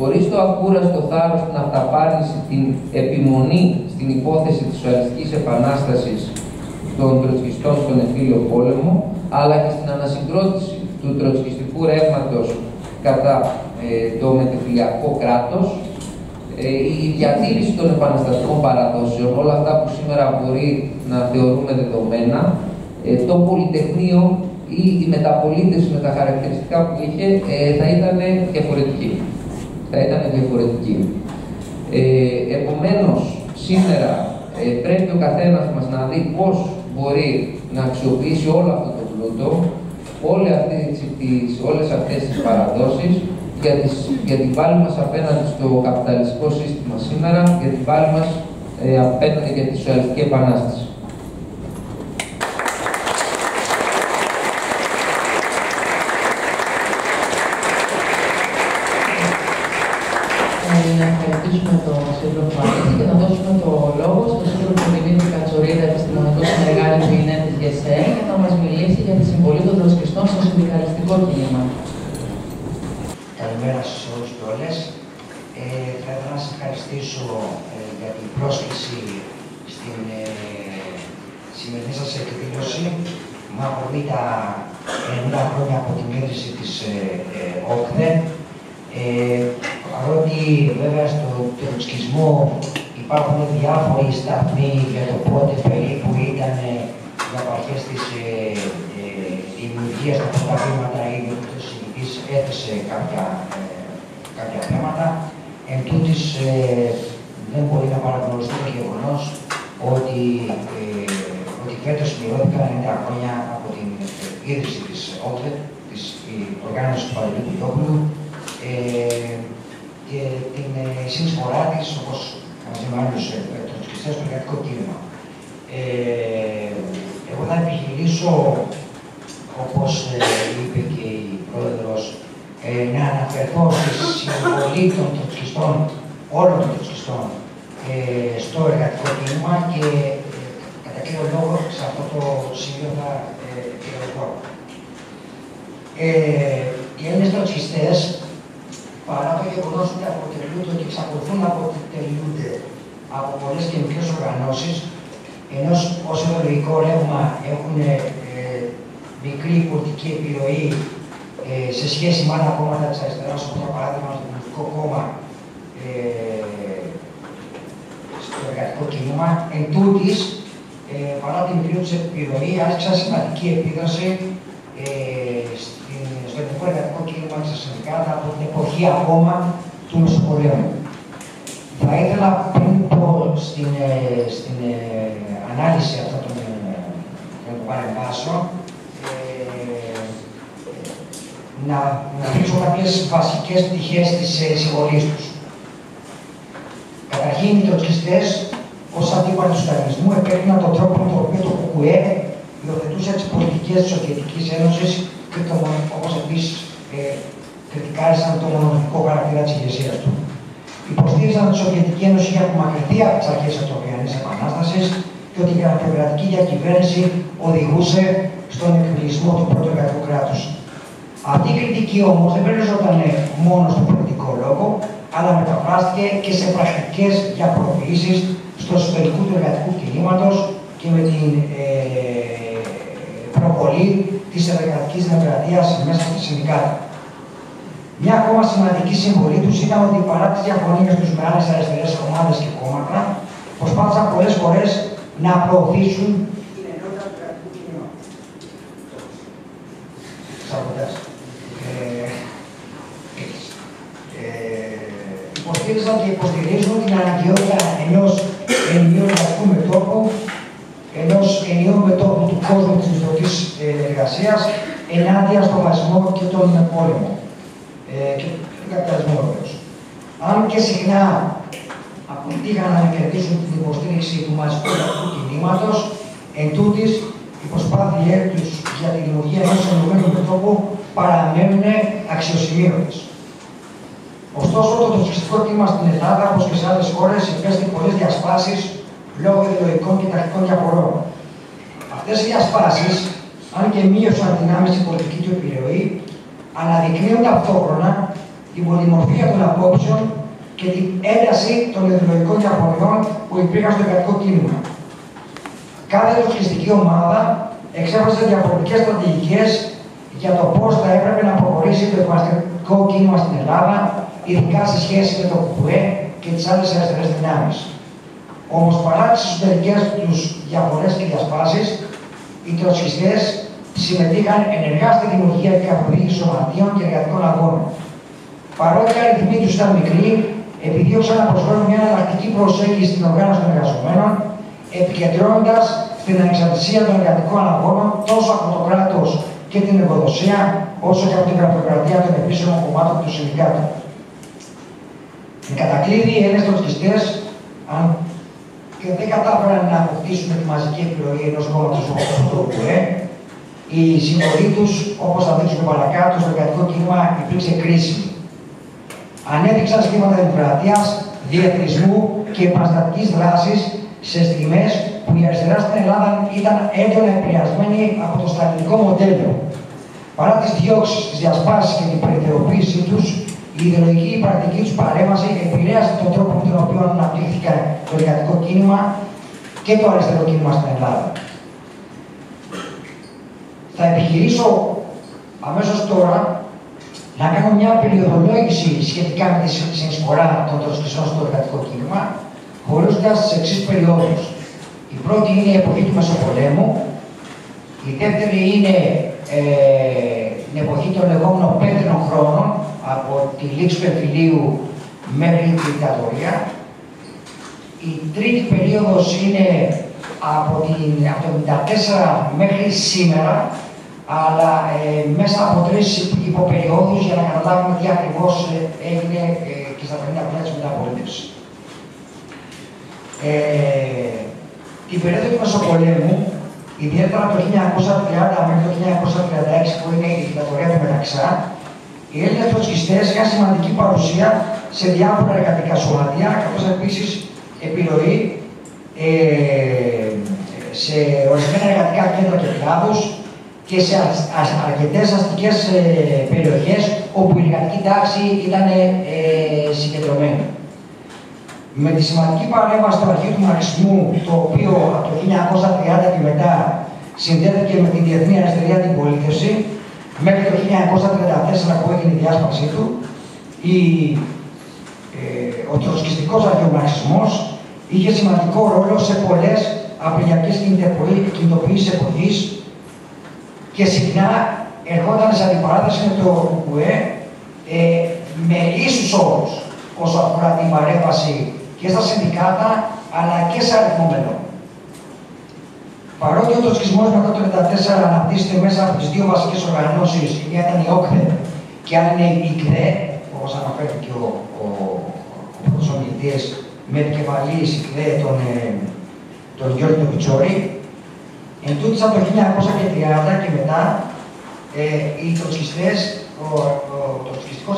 χωρίς το ακούραστο θάρρος, την αυταπάρνηση, την επιμονή στην υπόθεση της Σοσιαλιστικής Επανάστασης των τροτσκιστών στον εμφύλιο πόλεμο, αλλά και στην ανασυγκρότηση του τροτσκιστικού ρεύματος κατά ε, το μετεφυλιακό κράτος, ε, η διατήρηση των επαναστατικών παραδόσεων, όλα αυτά που σήμερα μπορεί να θεωρούμε δεδομένα, ε, το Πολυτεχνείο ή η μεταπολίτευση με τα χαρακτηριστικά που είχε ε, θα ήταν διαφορετική. Θα ήταν διαφορετική. Ε, επομένως, σήμερα ε, πρέπει ο καθένας μας να δει πώς μπορεί να αξιοποιήσει όλο αυτό το πλούτο, όλες αυτές τις, όλες αυτές τις παραδόσεις για, τις, για την πάλη μας απέναντι στο καπιταλιστικό σύστημα σήμερα, για την πάλη μας ε, απέναντι για τη Σοσιαλιστική Επανάσταση. Να ευχαριστήσουμε τον σύντροφο Πανίτη και να δώσουμε το λόγο στον σύντροφο Δημήτρη Κατσορίδα, επιστημονικό συνεργάτη του ΙΝΕ της ΓΕΣΕ, για να μας μιλήσει για τη συμβολή των τροσκιστών στο συνδικαλιστικό κίνημα. Καλημέρα σε όλους και όλες. Ε, θα ήθελα να σας ευχαριστήσω ε, για την πρόσκληση στην ε, σημερινή σας εκδήλωση με αφορμή τα 90 χρόνια από την ίδρυση της ε, ε, ΟΚΔΕ. Ε, παρότι βέβαια στο τροσκισμό υπάρχουν διάφοροι σταθμοί για το πότε περίπου ήταν οι απαρχές της ε, ε, δημιουργίας των πρώτα βήματα ή ο συνηθής έθεσε κάποια, ε, κάποια θέματα. Εν τούτης, ε, δεν μπορεί να παραγνωριστεί το γεγονός ότι, ε, ότι φέτος συμπληρώθηκαν 90 χρόνια από την ίδρυση της ΟΚΔΕ, της οργάνωσης του Παπαδοπουλόπουλου, ε, και την ε, συνεισφορά τη, όπω μαζί με άλλου τροτσκιστέ, στο εργατικό κίνημα. Ε, εγώ θα επιχειρήσω, όπως ε, είπε και η πρόεδρος, ε, να αναφερθώ στη συμβολή των τροτσκιστών, όλων των τροτσκιστών, ε, στο εργατικό κίνημα και κατά κύριο λόγο σε αυτό το σημείο θα ε, ε, οι Έλληνες τροτσκιστές παρά το γεγονό ότι αποτελούνται και εξακολουθούν να αποτελούνται από πολλές κοινωνικέ οργανώσεις, ενώ ως ιδεολογικό ρεύμα έχουν ε, μικρή πολιτική επιρροή ε, σε σχέση με άλλα κόμματα της αριστεράς, όπως για παράδειγμα το Πολιτικό Κόμμα ε, στο εργατικό κίνημα, εν τούτης, ε, παρά την μικρή του επιρροή, άσκησαν σημαντική επίδοση ε, στο ελληνικό εργατικό κίνημα και στα συνδικάτα από την εποχή ακόμα του Μεσοπολέμου. Θα ήθελα πριν πω στην, ε, στην ε, ανάλυση αυτών των, ε, παρεμβάσεων ε, να, να δείξω κάποιες βασικές πτυχές της ε, συμβολής τους. Καταρχήν, οι τροτσκιστέ ως αντίπαλοι του Σταλινισμού επέκριναν τον τρόπο με τον οποίο το ΚΚΕ υιοθετούσε τις πολιτικές της Σοβιετικής Ένωσης και το, όπως επίσης ε, κριτικάρισαν το μοναδικό χαρακτήρα της ηγεσίας του. Υποστήριζαν τη Σοβιετική Ένωση για απομακρυνθεί από τις αρχές της Οτροπιανής Επανάστασης και ότι η γραφειοκρατική διακυβέρνηση οδηγούσε στον εκπλησμό του πρώτου εργατικού κράτους. Αυτή η κριτική όμως δεν περιοριζόταν μόνο στον πολιτικό λόγο, αλλά μεταφράστηκε και σε πρακτικές διαφοροποιήσει στο εσωτερικό του εργατικού κινήματος και με την ε, προβολή της εργατικής δημοκρατίας μέσα στη συνδικάτα. Μια ακόμα σημαντική συμβολή τους ήταν ότι παρά τις διαφωνίε τους με άλλες αριστερές ομάδες και κόμματα, προσπάθησαν πολλές φορές να προωθήσουν την ενότητα του κρατικού κινήματο. Ε, ε, υποστήριζαν και υποστηρίζουν την αναγκαιότητα ενός ενιαίου εργατικού μετώπου ενός ενιαίου μετώπου του κόσμου της μισθωτή ε, εργασίας ενάντια στον βασισμό και τον πόλεμο. Ε, και τον καπιταλισμό βεβαίως. Αν και συχνά αποτύχαν να κερδίσουν την υποστήριξη του μαζικού εργατικού κινήματος, εν τούτης, οι προσπάθειές τους για τη δημιουργία ενός ενωμένου μετώπου παραμένουν αξιοσημείωτες. Ωστόσο, το τοξιστικό κλίμα στην Ελλάδα, όπως και σε άλλες χώρες, υπέστη πολλές διασπάσεις λόγω ιδεολογικών και τακτικών διαφορών. Αυτές οι διασπάσεις, αν και μείωσαν την άμεση πολιτική του επιρροή, αναδεικνύουν ταυτόχρονα την πολυμορφία των απόψεων και την ένταση των ιδεολογικών διαφορών που υπήρχαν στο εργατικό κίνημα. Κάθε εθνική ομάδα εξέφρασε διαφορετικές στρατηγικές για το πώς θα έπρεπε να προχωρήσει το εκπαιδευτικό κίνημα στην Ελλάδα, ειδικά σε σχέση με το ΚΚΕ και τις άλλες αριστερές δυνάμεις. Όμως παρά τις εσωτερικές τους διαφορές και διασπάσεις, οι τροτσιστές συμμετείχαν ενεργά στη δημιουργία και καθοδήγηση σωματείων και εργατικών αγώνων. Παρότι οι αριθμοί τους ήταν μικροί, επιδίωξαν να προσφέρουν μια εναλλακτική προσέγγιση στην οργάνωση των εργαζομένων, επικεντρώνοντας στην ανεξαρτησία των εργατικών αγώνων τόσο από το κράτος και την εργοδοσία, όσο και από την γραφειοκρατία των επίσημων κομμάτων του συνδικάτου. Εν κατακλείδη, οι Έλληνες τροτσιστέ, αν και δεν κατάφεραν να αποκτήσουν τη μαζική επιρροή ενός κόμματο όπω το ΟΚΟΕ, η συμβολή τους, όπως θα δείξουμε παρακάτω, στο εργατικό κίνημα υπήρξε κρίσιμη. Ανέδειξαν σχήματα δημοκρατίας, διεθνισμού και επαναστατικής δράσης σε στιγμές που η αριστερά στην Ελλάδα ήταν έντονα επηρεασμένη από το σταλινικό μοντέλο. Παρά τις διώξεις, τις διασπάσεις και την περιθεωποίησή τους, η ιδεολογική πρακτική τους παρέμβαση επηρέασε τον τρόπο με τον οποίο αναπτύχθηκε το εργατικό κίνημα και το αριστερό κίνημα στην Ελλάδα. Θα επιχειρήσω αμέσως τώρα να κάνω μια περιοδολόγηση σχετικά με τη συνεισφορά των τροσκισών στο εργατικό κίνημα, χωρίζοντας τις εξής περιόδους. Η πρώτη είναι η εποχή του Μεσοπολέμου, η δεύτερη είναι ε, η εποχή των λεγόμενων πέτρινων χρόνων, από τη λήξη του εμφυλίου μέχρι την δικτατορία. Η τρίτη περίοδος είναι από, την, από το 1974 μέχρι σήμερα, αλλά ε, μέσα από τρεις υποπεριόδους για να καταλάβουμε τι ακριβώς ε, έγινε ε, και στα 50 χρόνια της μεταπολίτευσης. Ε, την περίοδο του Μεσοπολέμου, ιδιαίτερα από το 1930 μέχρι το 1936 που είναι η δικτατορία του Μεταξά, οι Έλληνε τροσκιστέ είχαν σημαντική παρουσία σε διάφορα εργατικά σωματεία, καθώς επίσης επιρροή ε, σε ορισμένα εργατικά κέντρα και κλάδους και σε αρκετές αστικές ε, περιοχές όπου η εργατική τάξη ήταν ε, συγκεντρωμένη. Με τη σημαντική παρέμβαση του αρχείου του μαρξισμού, το οποίο από το 1930 και μετά συνδέθηκε με την διεθνή αριστερή αντιπολίτευση, μέχρι το 1934 που έγινε η διάσπασή του, η, ε, ο τροσκιστικός αρχαιομαρξισμός είχε σημαντικό ρόλο σε πολλές απειλιακές κινητοποιήσεις εποχής και συχνά ερχόταν σε αντιπαράθεση με το ΟΚΟΕ ε, με ίσους όρους όσο αφορά την παρέμβαση και στα συνδικάτα αλλά και σε αριθμό μελών. Παρότι ο τοσκισμό μετά το 1994 αναπτύσσεται μέσα από τις δύο βασικές οργανώσεις, η μία ήταν η ΟΚΔΕ και άλλη είναι η ΚΔΕ, όπως αναφέρθηκε ο, ο, ο πρώτο ομιλητή, με επικεφαλής η ΚΔΕ τον, ε, τον Γιώργο τον Πιτσόρη. Εν τούτης, από το 1930 και μετά, ε, οι τροσκιστές, ο, ο, ο τροσκιστικός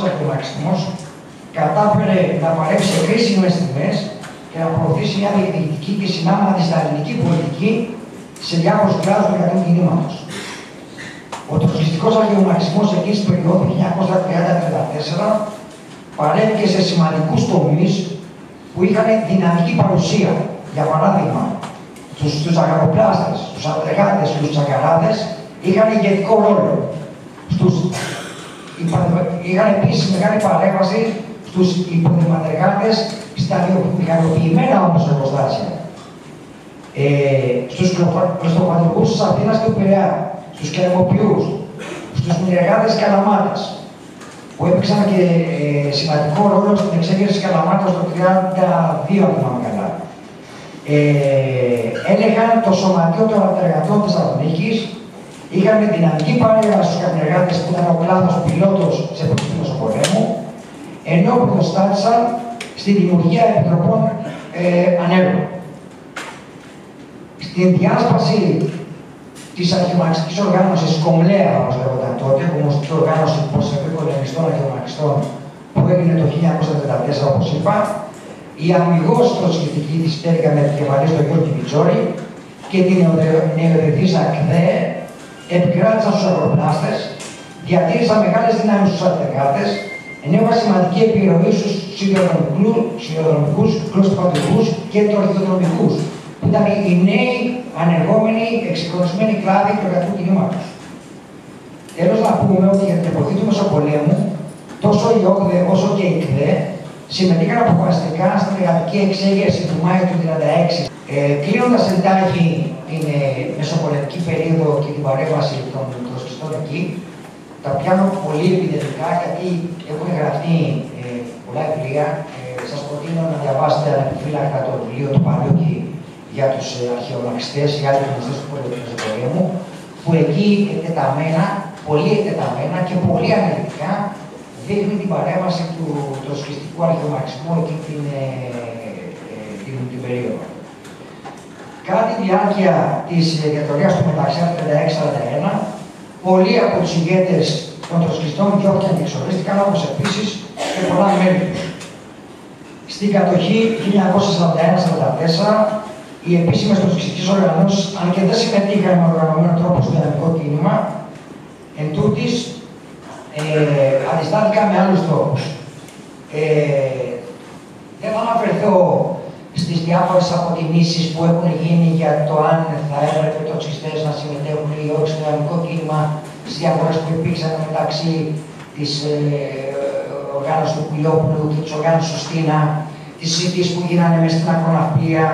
κατάφερε να παρέψει σε κρίσιμες στιγμές και να προωθήσει μια διεκδικητική και συνάμα της σταλινική πολιτική σε διάφορους κλάδου του εργατικού κινήματος. Ο τροσκιστικό αγιομαρξισμό εκείνης τη περίοδου 1930-1934 παρέμεινε σε σημαντικούς τομείς που είχαν δυναμική παρουσία. Για παράδειγμα, στου αγαροπλάστε, στου αντρεγάτες και στου τσακαράδε είχαν ηγετικό ρόλο. Στους, είχαν επίσης μεγάλη παρέμβαση στους υποδηματεργάτε στα μηχανοποιημένα όμως εργοστάσια ε, στους κλωστοπατρικούς της Αθήνας και του Πειραιά, στους κερμοποιούς, στους μοιραγάδες Καλαμάτας, που έπαιξαν και ε, σημαντικό ρόλο στην εξέγερση της Καλαμάτας το 1932, αν θυμάμαι καλά. Ε, έλεγαν το σωματείο των εργατών της Θεσσαλονίκης, είχαν δυναμική παρέμβαση στους καλλιεργάτες που ήταν ο κλάδος πιλότος σε εποχή του πολέμου, ενώ προστάτησαν στη δημιουργία επιτροπών ε, ανέργων. Στην διάσπαση της αρχιμαρξική οργάνωσης Κομλέα, όπως λέγονταν τότε, κομμουνιστική οργάνωση των Προσωπικών Ελληνιστών Αρχιμαρξιστών, που έγινε το 1934, όπως είπα, η αμυγός προσκλητική της πτέρυγα με επικεφαλής τον Γιώργο Πιτσόρη και την νεοδεθήσα ΚΔΕ επικράτησαν στους αγροπλάστε, διατήρησαν μεγάλες δυνάμεις στους αρτεγάτε, ενώ σημαντική επιρροή στους σιδηροδρομικού, κλωστοπατρικού και τροχιδοδρομικού που ήταν οι νέοι ανεργόμενοι εξυγχρονισμένοι κλάδοι του εργατικού κινήματος. Τέλος, να πούμε ότι για την εποχή του Μεσοπολέμου, τόσο η ΟΚΔΕ όσο και η ΚΔΕ συμμετείχαν αποφασιστικά στην εργατική εξέγερση του Μάη του 1936 Ε, Κλείνοντας εντάχει την ε, μεσοπολεμική περίοδο και την παρέμβαση των τροσχιστών εκεί, τα πιάνω πολύ επιτελικά γιατί έχουν γραφτεί ε, πολλά βιβλία. Ε, Σας προτείνω να διαβάσετε ανεπιφύλακτα το βιβλίο του Παλαιόκη για τους ε, αρχαιομαξιστέ ή άλλοι γνωστέ του πολεμικού που εκεί εκτεταμένα, πολύ εκτεταμένα και πολύ αναλυτικά δείχνει την παρέμβαση του τροσχιστικού αρχαιομαξισμού εκεί την, ε, ε, την, την περίοδο. Κατά τη διάρκεια της διατορία του μεταξύ 36-41, πολλοί από τους ηγέτες των τροσχιστών διώχθηκαν και εξορίστηκαν, όπως επίσης και πολλά μέλη τους. Στην κατοχή 1941-44, οι επίσημε τροσχιστικέ οργανώσει, αν και δεν συμμετείχαν με οργανωμένο τρόπο στο ελληνικό κίνημα, εν τούτης, ε, αντιστάθηκαν με άλλους τρόπους. Ε, δεν θα αναφερθώ στις διάφορες αποτιμήσεις που έχουν γίνει για το αν θα έπρεπε οι τοξιστές να συμμετέχουν ή όχι στο ελληνικό κίνημα, στις διαφορές που υπήρξαν μεταξύ της ε, οργάνωσης του Πιλόπουλου και της οργάνωσης του Στίνα, τις συζητήσεις που γίνανε μες στην ακροναυπία,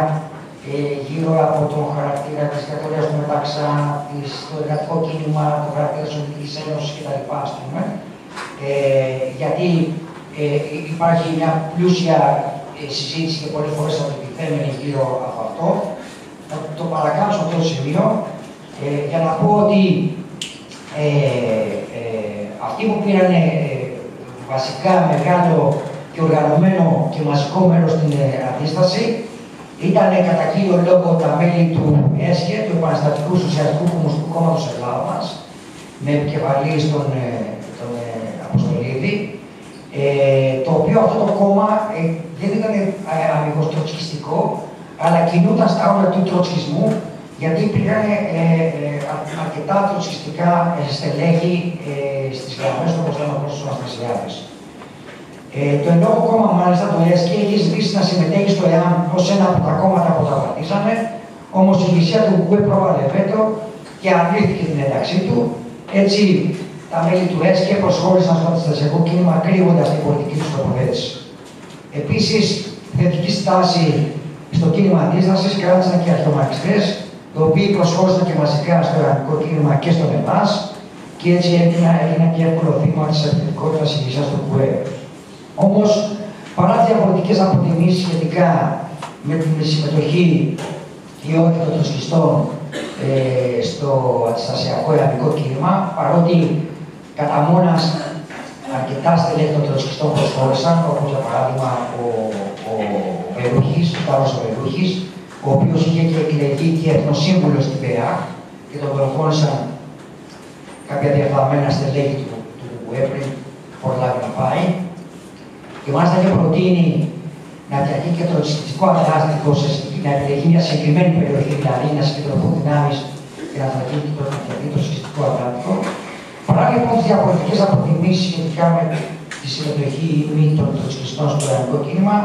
ε, γύρω από τον χαρακτήρα της κατορίας του Μεταξά, της, το εργατικό κίνημα, το χαρακτήρα της Σοβιετικής Ένωσης κτλ. Ας πούμε. Ε, γιατί ε, υπάρχει μια πλούσια ε, συζήτηση και πολλές φορές αντιπιθέμενη γύρω από αυτό. Θα το παρακάνω σε αυτό το σημείο ε, για να πω ότι αυτοί που πήραν βασικά μεγάλο και οργανωμένο και μαζικό μέρος στην αντίσταση ήταν κατά κύριο λόγο τα μέλη του ΕΣΚΕ, του Επαναστατικού Σοσιαλιστικού Κομμουνιστικού Κόμματος Ελλάδας, με επικεφαλή τον, τον Αποστολίδη, ε, το οποίο αυτό το κόμμα ε, δεν ήταν ε, αμυγός τροτσικιστικό, αλλά κινούταν στα όρια του τροτσισμού, γιατί υπήρχαν ε, ε, αρκετά τροτσιστικά στελέχη ε, στις γραμμές του, όπως λέμε, του Αναστασιάδες. Ε, το εν λόγω κόμμα, μάλιστα, το ΕΣΚΙ έχεις ζητήσει να συμμετέχεις στο ΕΑΜ ως ένα από τα κόμματα που τα πατήσανε, όμως η ηγεσία του ΚΚΕ πρόβαλε βέτο και αρνήθηκε την ένταξή του. Έτσι, τα μέλη του ΕΣΚΕ προσχώρησαν στο αντιστασιακό κίνημα κρύβοντας την πολιτική τους τοποθέτηση. Επίσης, θετική στάση στο κίνημα αντίστασης κράτησαν και αρχειομαρξιστές, οι οποίοι προσχώρησαν και μαζικά στο ελληνικό κίνημα και στον ΕΛΑΣ και έτσι έγιναν και εύκολο θύμα της επιθετικότητας ηγεσίας του ΚΚΕ. Όμως, παρά διαφορετικές αποτιμήσεις σχετικά με την συμμετοχή ή όχι των τροσκιστών ε, στο αντιστασιακό ελληνικό κίνημα, παρότι κατά μόνας αρκετά στελέχη των τροσκιστών προσχώρησαν, όπως για παράδειγμα ο, ο Βερούχη, ο Κάρλο Βερούχη, ο οποίος είχε και εκλεγεί και εθνοσύμβουλος στην ΠΕΑ και τον προχώρησαν κάποια διαφθαμμένα στελέχη του, του πριν προλάβει να πάει. Και μάλιστα είχε προτείνει να φτιαχτεί και το συστηματικό αντάστοιχο σε να επιλεγεί μια συγκεκριμένη περιοχή, δηλαδή να συγκεντρωθούν δυνάμεις και να φτιαχτεί το, το συστηματικό αντάστοιχο. Παρά λοιπόν τις διαφορετικές αποτιμήσεις σχετικά με τη συμμετοχή ή μη των τροτσικιστών στο ελληνικό κίνημα,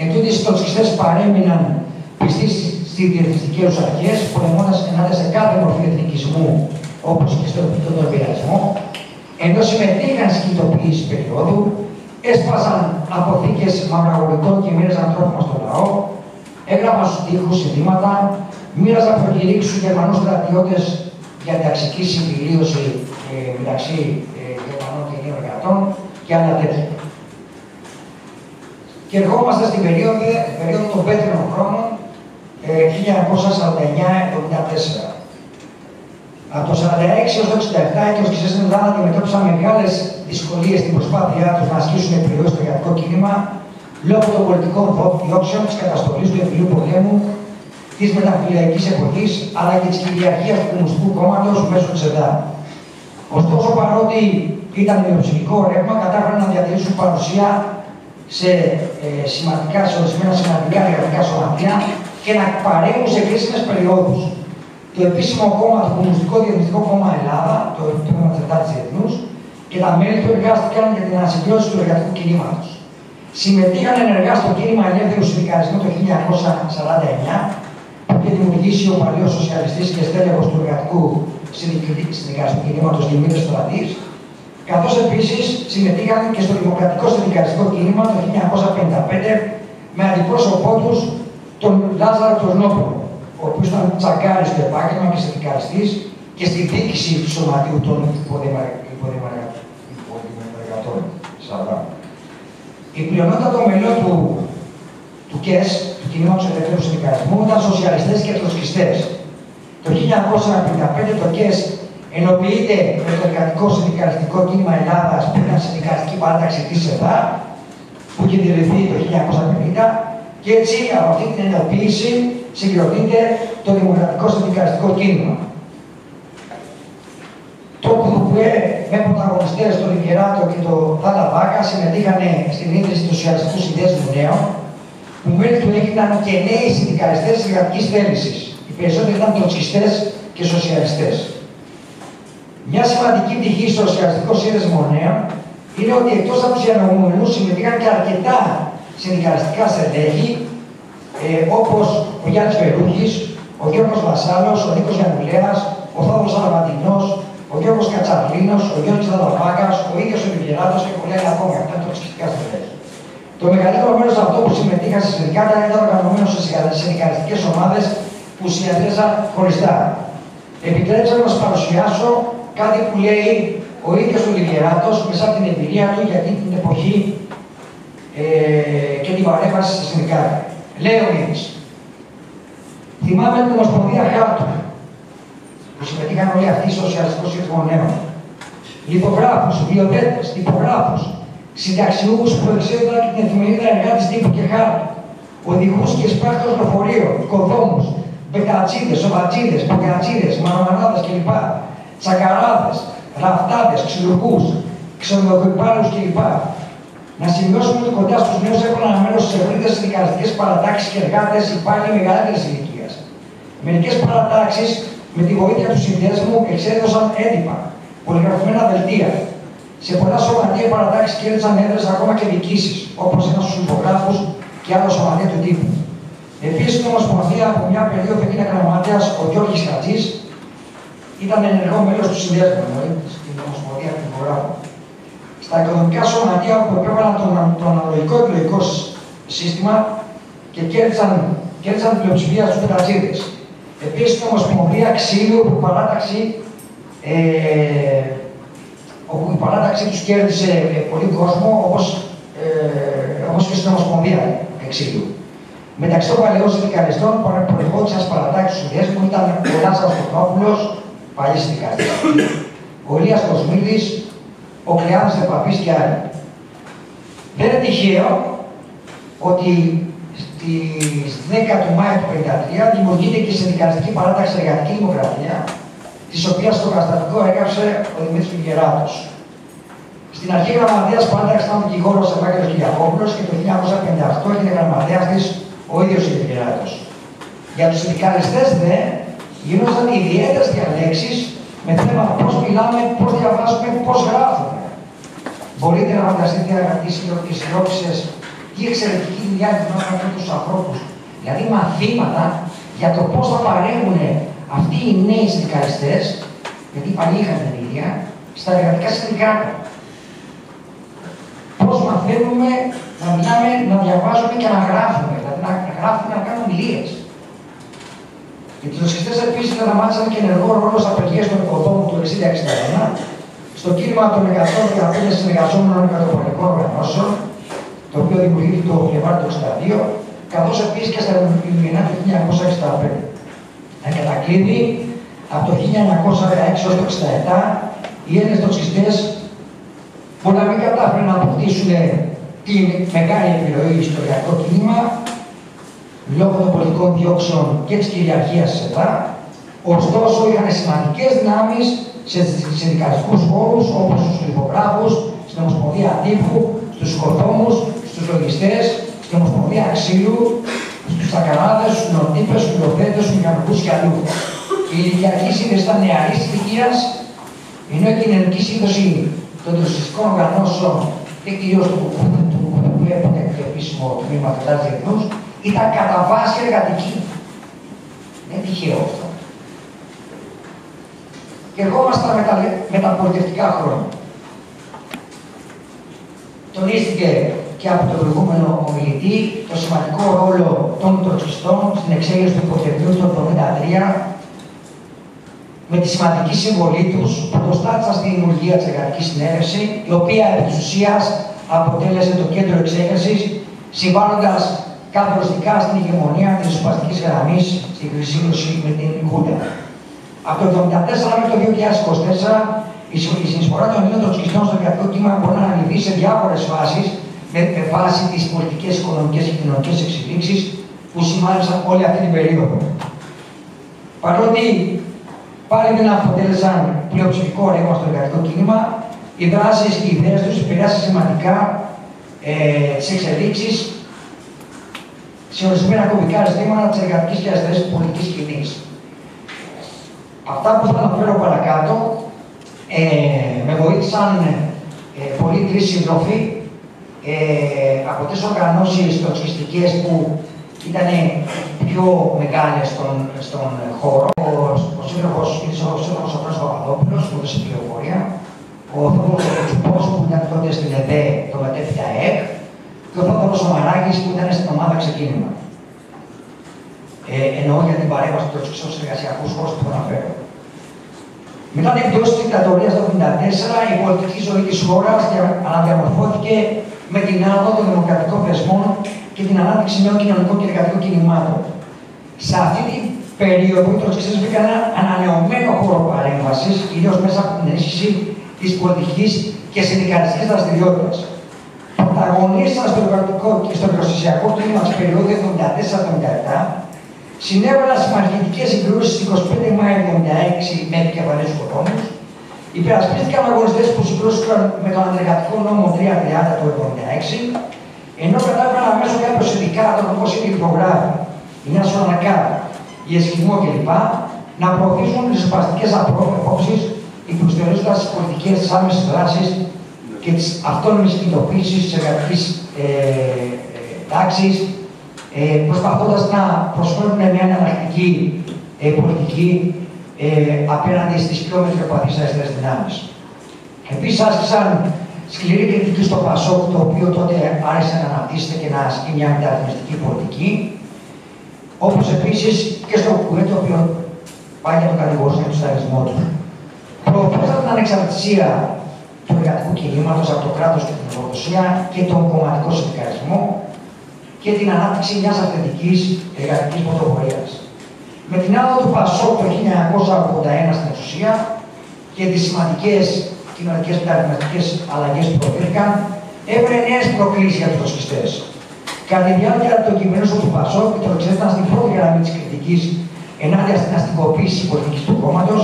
εν τούτης οι τροτσικιστέ παρέμειναν πιστοί στι διεθνιστικέ του αρχέ, πολεμώντας ενάντια σε κάθε μορφή εθνικισμού, όπως και στο επίπεδο του ενώ συμμετείχαν στην κινητοποίηση περίοδου, έσπασαν αποθήκες μαυραγωγικών και μοίραζαν τρόφιμα στο λαό, έγραφαν στους τοίχους συνθήματα, μοίραζαν προκηρύξεις στους Γερμανούς στρατιώτες για ταξική συμφιλίωση ε, μεταξύ ε, Γερμανών και νέων κρατών και άλλα τέτοια. Και ερχόμαστε στην περίοδο, περίοδο των πέτρινων χρόνων ε, 1949-1974. Από το 1946 έως το 1967 και ως και στην Ελλάδα αντιμετώπισαν μεγάλες δυσκολίες στην προσπάθειά τους να ασκήσουν επιρροή στο εργατικό κίνημα λόγω των πολιτικών διώξεων, της καταστολής του εμφυλίου πολέμου, της μεταφυλιακής εποχής αλλά και της κυριαρχίας του Κομμουνιστικού Κόμματος μέσω της ΕΔΑ. Ωστόσο, παρότι ήταν μειοψηφικό ρεύμα, κατάφεραν να διατηρήσουν παρουσία σε, ε, σημαντικά, σε ορισμένα σημαντικά εργατικά σωματεία και να παρέχουν σε κρίσιμες περιόδους. Το επίσημο κόμμα, το Κομμουνιστικό Διεθνιστικό Κόμμα Ελλάδα, το Τμήμα της Διεθνού, και τα μέλη του εργάστηκαν για την ανασυγκρότηση του εργατικού κινήματος. Συμμετείχαν ενεργά στο κίνημα ελεύθερου συνδικαλισμού το 1949, που είχε δημιουργήσει ο παλιός σοσιαλιστής και στέλεχος του εργατικού συνδικαλιστικού κινήματος Δημήτρης Στρατή, καθώς επίσης συμμετείχαν και στο δημοκρατικό συνδικαλιστικό κίνημα το 1955 με αντιπρόσωπό τους τον Λάζαρο Τορνόπουλο, ο οποίος ήταν τσαγκάρι στο επάγγελμα και συνδικαλιστή και στη διοίκηση του σωματείου των υποδημαργατών. Η πλειονότητα των μελών του, του ΚΕΣ, του Κινήματος Ελευθερού Συνδικαλισμού, ήταν σοσιαλιστές και τροσκιστέ. Το 1955 το ΚΕΣ ενοποιείται με το Εργατικό Συνδικαλιστικό Κίνημα Ελλάδας, που ήταν συνδικαλιστική παράταξη της ΕΔΑ, που είχε ιδρυθεί το 1950, και έτσι από αυτή την ενοποίηση συγκροτείται το Δημοκρατικό Συνδικαλιστικό Κίνημα. Το ΚΔΟΥΠΕ με πρωταγωνιστές τον Λιγκεράτο και τον Δάλα Βάκα συμμετείχαν στην ίδρυση του Σοσιαλιστικού Συνδέσμου Νέων, που μέλη του έγιναν και νέοι συνδικαλιστές της εργατική θέλησης. Οι περισσότεροι ήταν τροτσιστέ και σοσιαλιστές. Μια σημαντική πτυχή στο Σοσιαλιστικό Σύνδεσμο Νέων είναι ότι εκτός από τους διανοούμενου συμμετείχαν και αρκετά συνδικαλιστικά στελέχη, ε, όπως ο Γιάννης Περούχη, ο Γιώργος Βασάλος, ο Νίκος Γιαννουλέα, ο Θόδωρος Αλαβαντινό, ο Γιώργος Κατσαρλίνος, ο Γιώργο Δαδαπάκα, ο ίδιος ο Λιβιεράτο και πολλοί άλλοι ακόμα. Αυτά είναι το στελέχη. Το μεγαλύτερο μέρος αυτών που συμμετείχαν σε συνδικάτα ήταν οργανωμένο σε συνδικαλιστικές ομάδες που συνεδρίαζαν χωριστά. Επιτρέψτε να σας παρουσιάσω κάτι που λέει ο ίδιος ο Λιβιεράτο μέσα από την εμπειρία του για την εποχή ε, και την παρέμβαση στα συνδικάτα. Λέει ο ίδιο. Θυμάμαι την Ομοσπονδία Χάρτου που συμμετείχαν όλοι αυτοί στο Σοσιαλιστικό Σύνταγμα Νέων. Λιθογράφους, βιοτέτε, τυπογράφους, συνταξιούχους που εξέδωσαν και την εφημερίδα εργάτη τύπου και χάρτου, οδηγούς και σπάχτου λεωφορείων, οικοδόμους, μπεκατσίδε, σοβατσίδε, μποκατσίδε, μανομανάδε κλπ. Τσακαράδες, ραφτάδες, ξυλουργούς, ξενοδοχοϊπάλλου κλπ. Να σημειώσουμε ότι κοντά στους νέους έπαιρναν μέρο στι ευρύτερες συνδικαλιστικές παρατάξεις και εργάτες υπάλληλοι μεγαλύτερη ηλικία. Μερικές παρατάξεις με τη βοήθεια του συνδέσμου εξέδωσαν έντυπα, πολυγραφημένα δελτία. Σε πολλά σωματεία παρατάξεις κέρδισαν έδρες ακόμα και διοικήσεις, όπως ένας στους υπογράφους και άλλα σωματεία του τύπου. Επίσης, στην Ομοσπονδία από μια περίοδο έγινε γραμματέας ο Γιώργης Χατζής, ήταν ενεργό μέλος του συνδέσμου, δηλαδή στην Ομοσπονδία του Υπογράφου. Στα οικονομικά σωματεία που επέβαλαν το, το αναλογικό εκλογικό σύστημα και κέρδισαν, κέρδισαν την πλειοψηφία στους πετατζίδε. Επίσης, στην Ομοσπονδία Ξύλου, που παράταξη, ε, όπου η παράταξή τους κέρδισε ε, πολύ κόσμο, όπως ε, όπως και στην Ομοσπονδία Εξήλου. Μεταξύ των παλαιών συνδικαλιστών που προερχόντουσαν στις παρατάξεις του συνδέσμου ήταν ο Λάζαρος Κοτρόπουλο, παλιή συνδικαλιστή, ο Ηλίας Κοσμίδης, ο Κλεάνος Επαπής και άλλοι. Δεν είναι τυχαίο ότι στις 10 του Μάη του 1953 δημιουργείται και η Συνδικαλιστική Παράταξη Εργατική Δημοκρατία, της οποίας στο καταστατικό έγραψε ο Δημήτρης Φιγεράτος. Στην αρχή γραμματέας παράταξης ήταν ο δικηγόρος Ευάγγελος Κυριακόπουλος και το 1958 έγινε γραμματέας της ο ίδιος ο Φιγεράτος. Για τους συνδικαλιστές δε γινόταν ιδιαίτερες διαλέξεις με θέμα πώς μιλάμε, πώς διαβάζουμε, πώς γράφουμε. Μπορείτε να φανταστείτε αγαπητοί συλλόγισε τι εξαιρετική δουλειά γινόταν με τους ανθρώπους. Δηλαδή μαθήματα για το πώς θα παρέχουν αυτοί οι νέοι συνδικαλιστές, γιατί παλιοί είχαν την ίδια, στα εργατικά συνδικάτα. Πώς μαθαίνουμε να μιλάμε, να διαβάζουμε και να γράφουμε, δηλαδή να γράφουμε να κάνουμε μιλίε. Οι τροσχιστέ επίσης δραμάτισαν και ενεργό ρόλο στα απεργίες των οικοδόμων του 1961, στο κίνημα των 115 συνεργαζόμενων κατοπολικών οργανώσεων, το οποίο δημιουργήθηκε το Φλεβάρι του 1962, καθώς επίσης και στα Ιλουμινά του 1965. Εν κατακλείδη, από το 1916 έως το 1967, οι Έλληνες τοξιστές μπορεί να μην κατάφεραν να αποκτήσουν την μεγάλη επιρροή στο εργατικό κίνημα, λόγω των πολιτικών διώξεων και της κυριαρχίας της ΕΔΑ, ωστόσο είχαν σημαντικές δυνάμεις σε συνδικαλιστικούς χώρους, όπως στους υπογράφους, στην Ομοσπονδία Τύπου, στους οικοδόμους, στους λογιστές, στην Ομοσπονδία Αξίου, στους Ακαράδες, στους Νοτύπες, στους Λοθέτες, στους Μηχανικούς και αλλού. Η ηλικιακή σύνδεση ήταν νεαρής ηλικία, ενώ η κοινωνική σύνδεση των τουριστικών οργανώσεων και κυρίως του που έπαιρνε το επίσημο τμήμα του Διεθνού ήταν κατά βάση εργατική. Δεν είναι τυχαίο αυτό. Και ερχόμαστε με τα, με τα πολιτευτικά χρόνια. Τονίστηκε και και από τον προηγούμενο ομιλητή το σημαντικό ρόλο των τροτσιστών στην εξέλιξη του υποθετικού του 1973 με τη σημαντική συμβολή τους που προστάτησαν στη δημιουργία της Εργατικής Συνέλευσης, η οποία επί της ουσίας αποτέλεσε το κέντρο εξέγερσης, συμβάλλοντας καθοριστικά στην ηγεμονία της ουσιαστική γραμμής στη Χρυσή με την Χούντα. Από το 1974 μέχρι το 2024, η συνεισφορά των Ελλήνων των στο κρατικό κύμα μπορεί να αναλυθεί σε διάφορες φάσεις με, με βάση τις πολιτικές, οικονομικές και κοινωνικές εξελίξεις που σημάνισαν όλη αυτή την περίοδο. Παρότι πάλι δεν αποτέλεσαν πλειοψηφικό ρεύμα στο εργατικό κίνημα, οι δράσεις και οι ιδέες τους επηρεάσαν σημαντικά ε, τις εξελίξεις σε ορισμένα κομβικά ζητήματα της εργατικής και αριστερή πολιτικής κοινή. Αυτά που θα αναφέρω παρακάτω ε, με βοήθησαν ε, πολλοί τρεις σύντροφοι ε, από τρει οργανώσεις τοξιστικέ που ήταν πιο μεγάλες στον, στον χώρο. Ο, ο σύντροφος ο σύντροφος ο Φράνσο Παπαδόπουλος που έδωσε πληροφορία, ο Θόδωρος Τσουπό που ήταν τότε στην ΕΔΕ, το μετέπειτα ΕΚ, και ο Θόδωρος Ομαράκη που ήταν στην ομάδα ξεκίνημα. Ε, εννοώ για την παρέμβαση τους εργασιακού χώρους που αναφέρω. Μετά την πτώση της δικτατορίας το 1974, η πολιτική ζωή της χώρας αναδιαμορφώθηκε με την άδο των δημοκρατικών θεσμών και την ανάπτυξη νέων κοινωνικών και εργατικών κινημάτων. Σε αυτή την περίοδο, οι τροτσιστέ βρήκαν ένα ανανεωμένο χώρο παρέμβασης, κυρίω μέσα από την ενίσχυση της πολιτικής και συνδικαλιστικής δραστηριότητας. Πρωταγωνίστηκαν στο εργατικό και στο εργοσιακό κίνημα της περίοδου 1974-1977, συνέβαλαν σε μαχητικέ συγκρούσει 25 Μάη 1976 με επικεφαλή σκοτώνου, υπερασπίστηκαν αγωνιστές που συγκρούστηκαν με τον αντεργατικό νόμο 330 του 1976, ενώ κατάφεραν αμέσως κάποιο συνδικάτων όπω είναι η υπογράφη, η Νέα Σονακά, η Εσχημό κλπ. να προωθήσουν τις σπαστικές απόψεις υποστηρίζοντας τις πολιτικές της άμεσης δράσης και τη αυτόνομη κινητοποίηση της εργατικής ε, ε, τάξης ε, προσπαθώντας να προσφέρουν μια αναλλακτική ε, πολιτική ε, απέναντι στις πιο μετριοπαθείς αριστερές δυνάμεις. Επίσης άσκησαν σκληρή κριτική στο ΠΑΣΟΚ, το οποίο τότε άρχισε να αναπτύσσεται και να ασκεί μια μεταρρυθμιστική πολιτική, όπως επίσης και στο ΚΟΕ, το οποίο πάει για τον κατηγορούς για τον σταλισμό του. Προωθούσαν την ανεξαρτησία του εργατικού κινήματος από το κράτος και την προδοσία και τον κομματικό συνδικαλισμό, και την ανάπτυξη μιας αυθεντικής εργατικής πρωτοπορία. Με την άδεια του Πασόκ το 1981 στην εξουσία και τις σημαντικές κοινωνικές μεταρρυθμιστικές αλλαγές που προκλήθηκαν, έφερε νέες προκλήσεις για τους τοξιστέ. Κατά τη διάρκεια του κειμένου του Πασόκ, οι τοξιστέ ήταν στην πρώτη γραμμή της κριτικής ενάντια στην αστικοποίηση πολιτικής του κόμματος,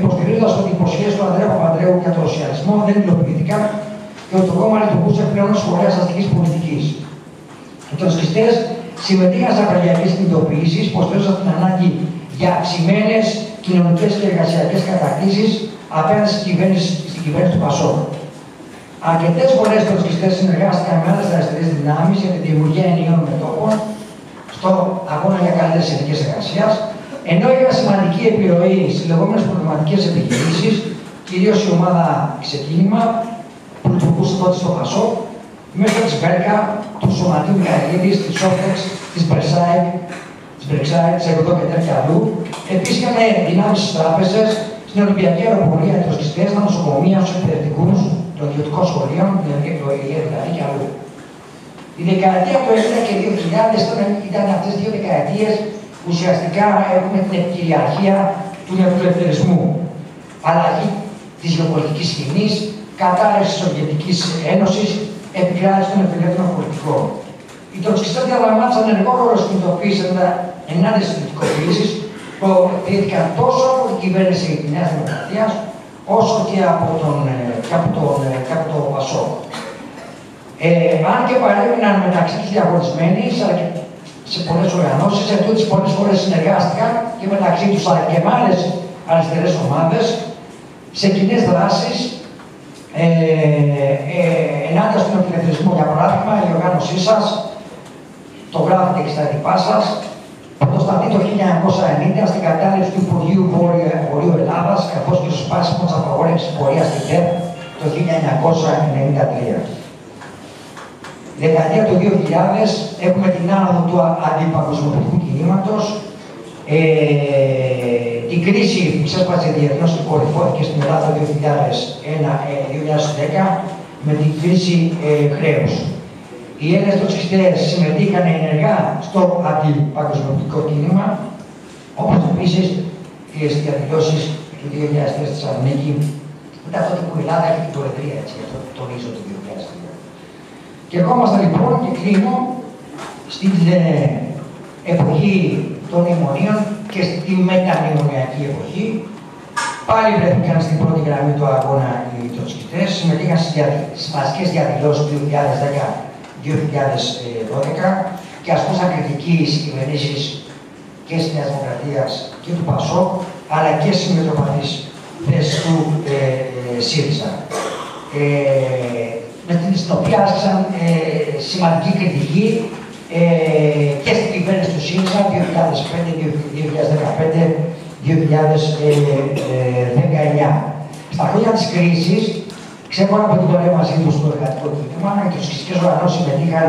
υποστηρίζοντας ότι οι υποσχέσεις του Ανδρέα Παπαντρέου για τον σοσιαλισμό δεν υλοποιήθηκαν και ότι το κόμμα λειτουργούσε πλέον ως φορέας αστικής πολιτικής. Οι τροσχιστέ συμμετείχαν σε απεργιακέ κινητοποιήσει που ωστόσο την ανάγκη για αυξημένες κοινωνικές και εργασιακές κατακτήσεις απέναντι στην κυβέρνηση, στην κυβέρνηση του Πασόκ. Αρκετές φορές οι τροτσκιστές συνεργάστηκαν με άλλες αριστερές δυνάμεις για τη δημιουργία ενιαίων μετώπων στον αγώνα για καλύτερες συνθήκες εργασίας, ενώ είχαν σημαντική επιρροή στις λεγόμενες προβληματικές επιχειρήσεις, κυρίως η ομάδα Ξεκίνημα, που λειτουργούσε τότε στο Πασόκ, μέσω της ΒΕΡΚΑ, του Σωματείου Μιχαηλίδη, της Όφεξ, της Μπρεσάικ, της Μπρεξάικ, της Εγωτό και τέτοια αλλού. Επίσης είχαμε δυνάμεις στις τράπεζες, στην Ολυμπιακή Αεροπορία, του ασκητέ, στα νοσοκομεία, στου εκπαιδευτικούς, των ιδιωτικών σχολείων, δηλαδή δηλαδή και αλλού. Η δεκαετία του 1990 και 2000 ήταν αυτές δύο δεκαετίες που ουσιαστικά έχουμε την επικυριαρχία του νεοφιλελευθερισμού. Αλλαγή της γεωπολιτικής σκηνής, κατάρρευση της Σοβιετικής Ένωση επικράτηση των ελευθερών πολιτικών. Οι τροτσιστέ διαλαμβάνησαν ενεργό ρόλο στην κινητοποίηση ενάντια στις πολιτικοποιήσεις που οθήθηκαν τόσο από την κυβέρνηση της Νέας Δημοκρατίας όσο και από τον, ε, και από τον, ε, και από το ΠΑΣΟ. Ε, αν και παρέμειναν μεταξύ τους διαχωρισμένοι, αλλά και σε πολλές οργανώσεις, ετούτε πολλές φορές συνεργάστηκαν και μεταξύ τους αλλά και με άλλες αριστερές ομάδες σε κοινές δράσεις ε, ε, ενάντια στον επιλεκτρισμό. Για παράδειγμα, η οργάνωσή σας, το γράφετε και στα έντυπά σας, πρωτοστατεί το 1990 στην κατάληψη του Υπουργείου Βορείου Ελλάδας, καθώς και στο σπάσιμο της απαγόρευσης πορείας στην ΤΕΠ το 1993. δεκαετία του 2000 έχουμε την άνοδο του αντιπαγκοσμιοποιητικού κινήματος, ε, την κρίση που ξέσπασε διεθνώς και κορυφώθηκε στην Ελλάδα το 2001-2010 με την κρίση ε, χρέους. Οι Έλληνες τοξιστές συμμετείχαν ενεργά στο αντιπαγκοσμιοποιητικό κίνημα, όπως επίσης και στις διαδηλώσεις του 2004 στη Θεσσαλονίκη, μετά τότε που η Ελλάδα έχει την Προεδρία, έτσι, αυτό τονίζω το 2003. Και ερχόμαστε λοιπόν και κλείνω στην ε, εποχή των μνημονίων και στη μεταμνημονιακή εποχή. Πάλι βρέθηκαν στην πρώτη γραμμή του αγώνα οι τροσκητές, συμμετείχαν στις βασικές διαδηλώσεις του 2010-2012 και ασκούσαν κριτική στις κυβερνήσεις και της Νέας Δημοκρατίας και του ΠΑΣΟΚ, αλλά και στις μετροπαθείς θέσεις του ε, ε, ΣΥΡΙΖΑ. Ε, με την οποία άσκησαν ε, σημαντική κριτική ε, και στην κυβέρνηση του ΣΥΡΙΖΑ 2005-2015-2019. Στα χρόνια της κρίσης, ξέχωρα από την πορεία μαζί τους στο εργατικό κίνημα, οι θρησκευτικές οργανώσεις συμμετείχαν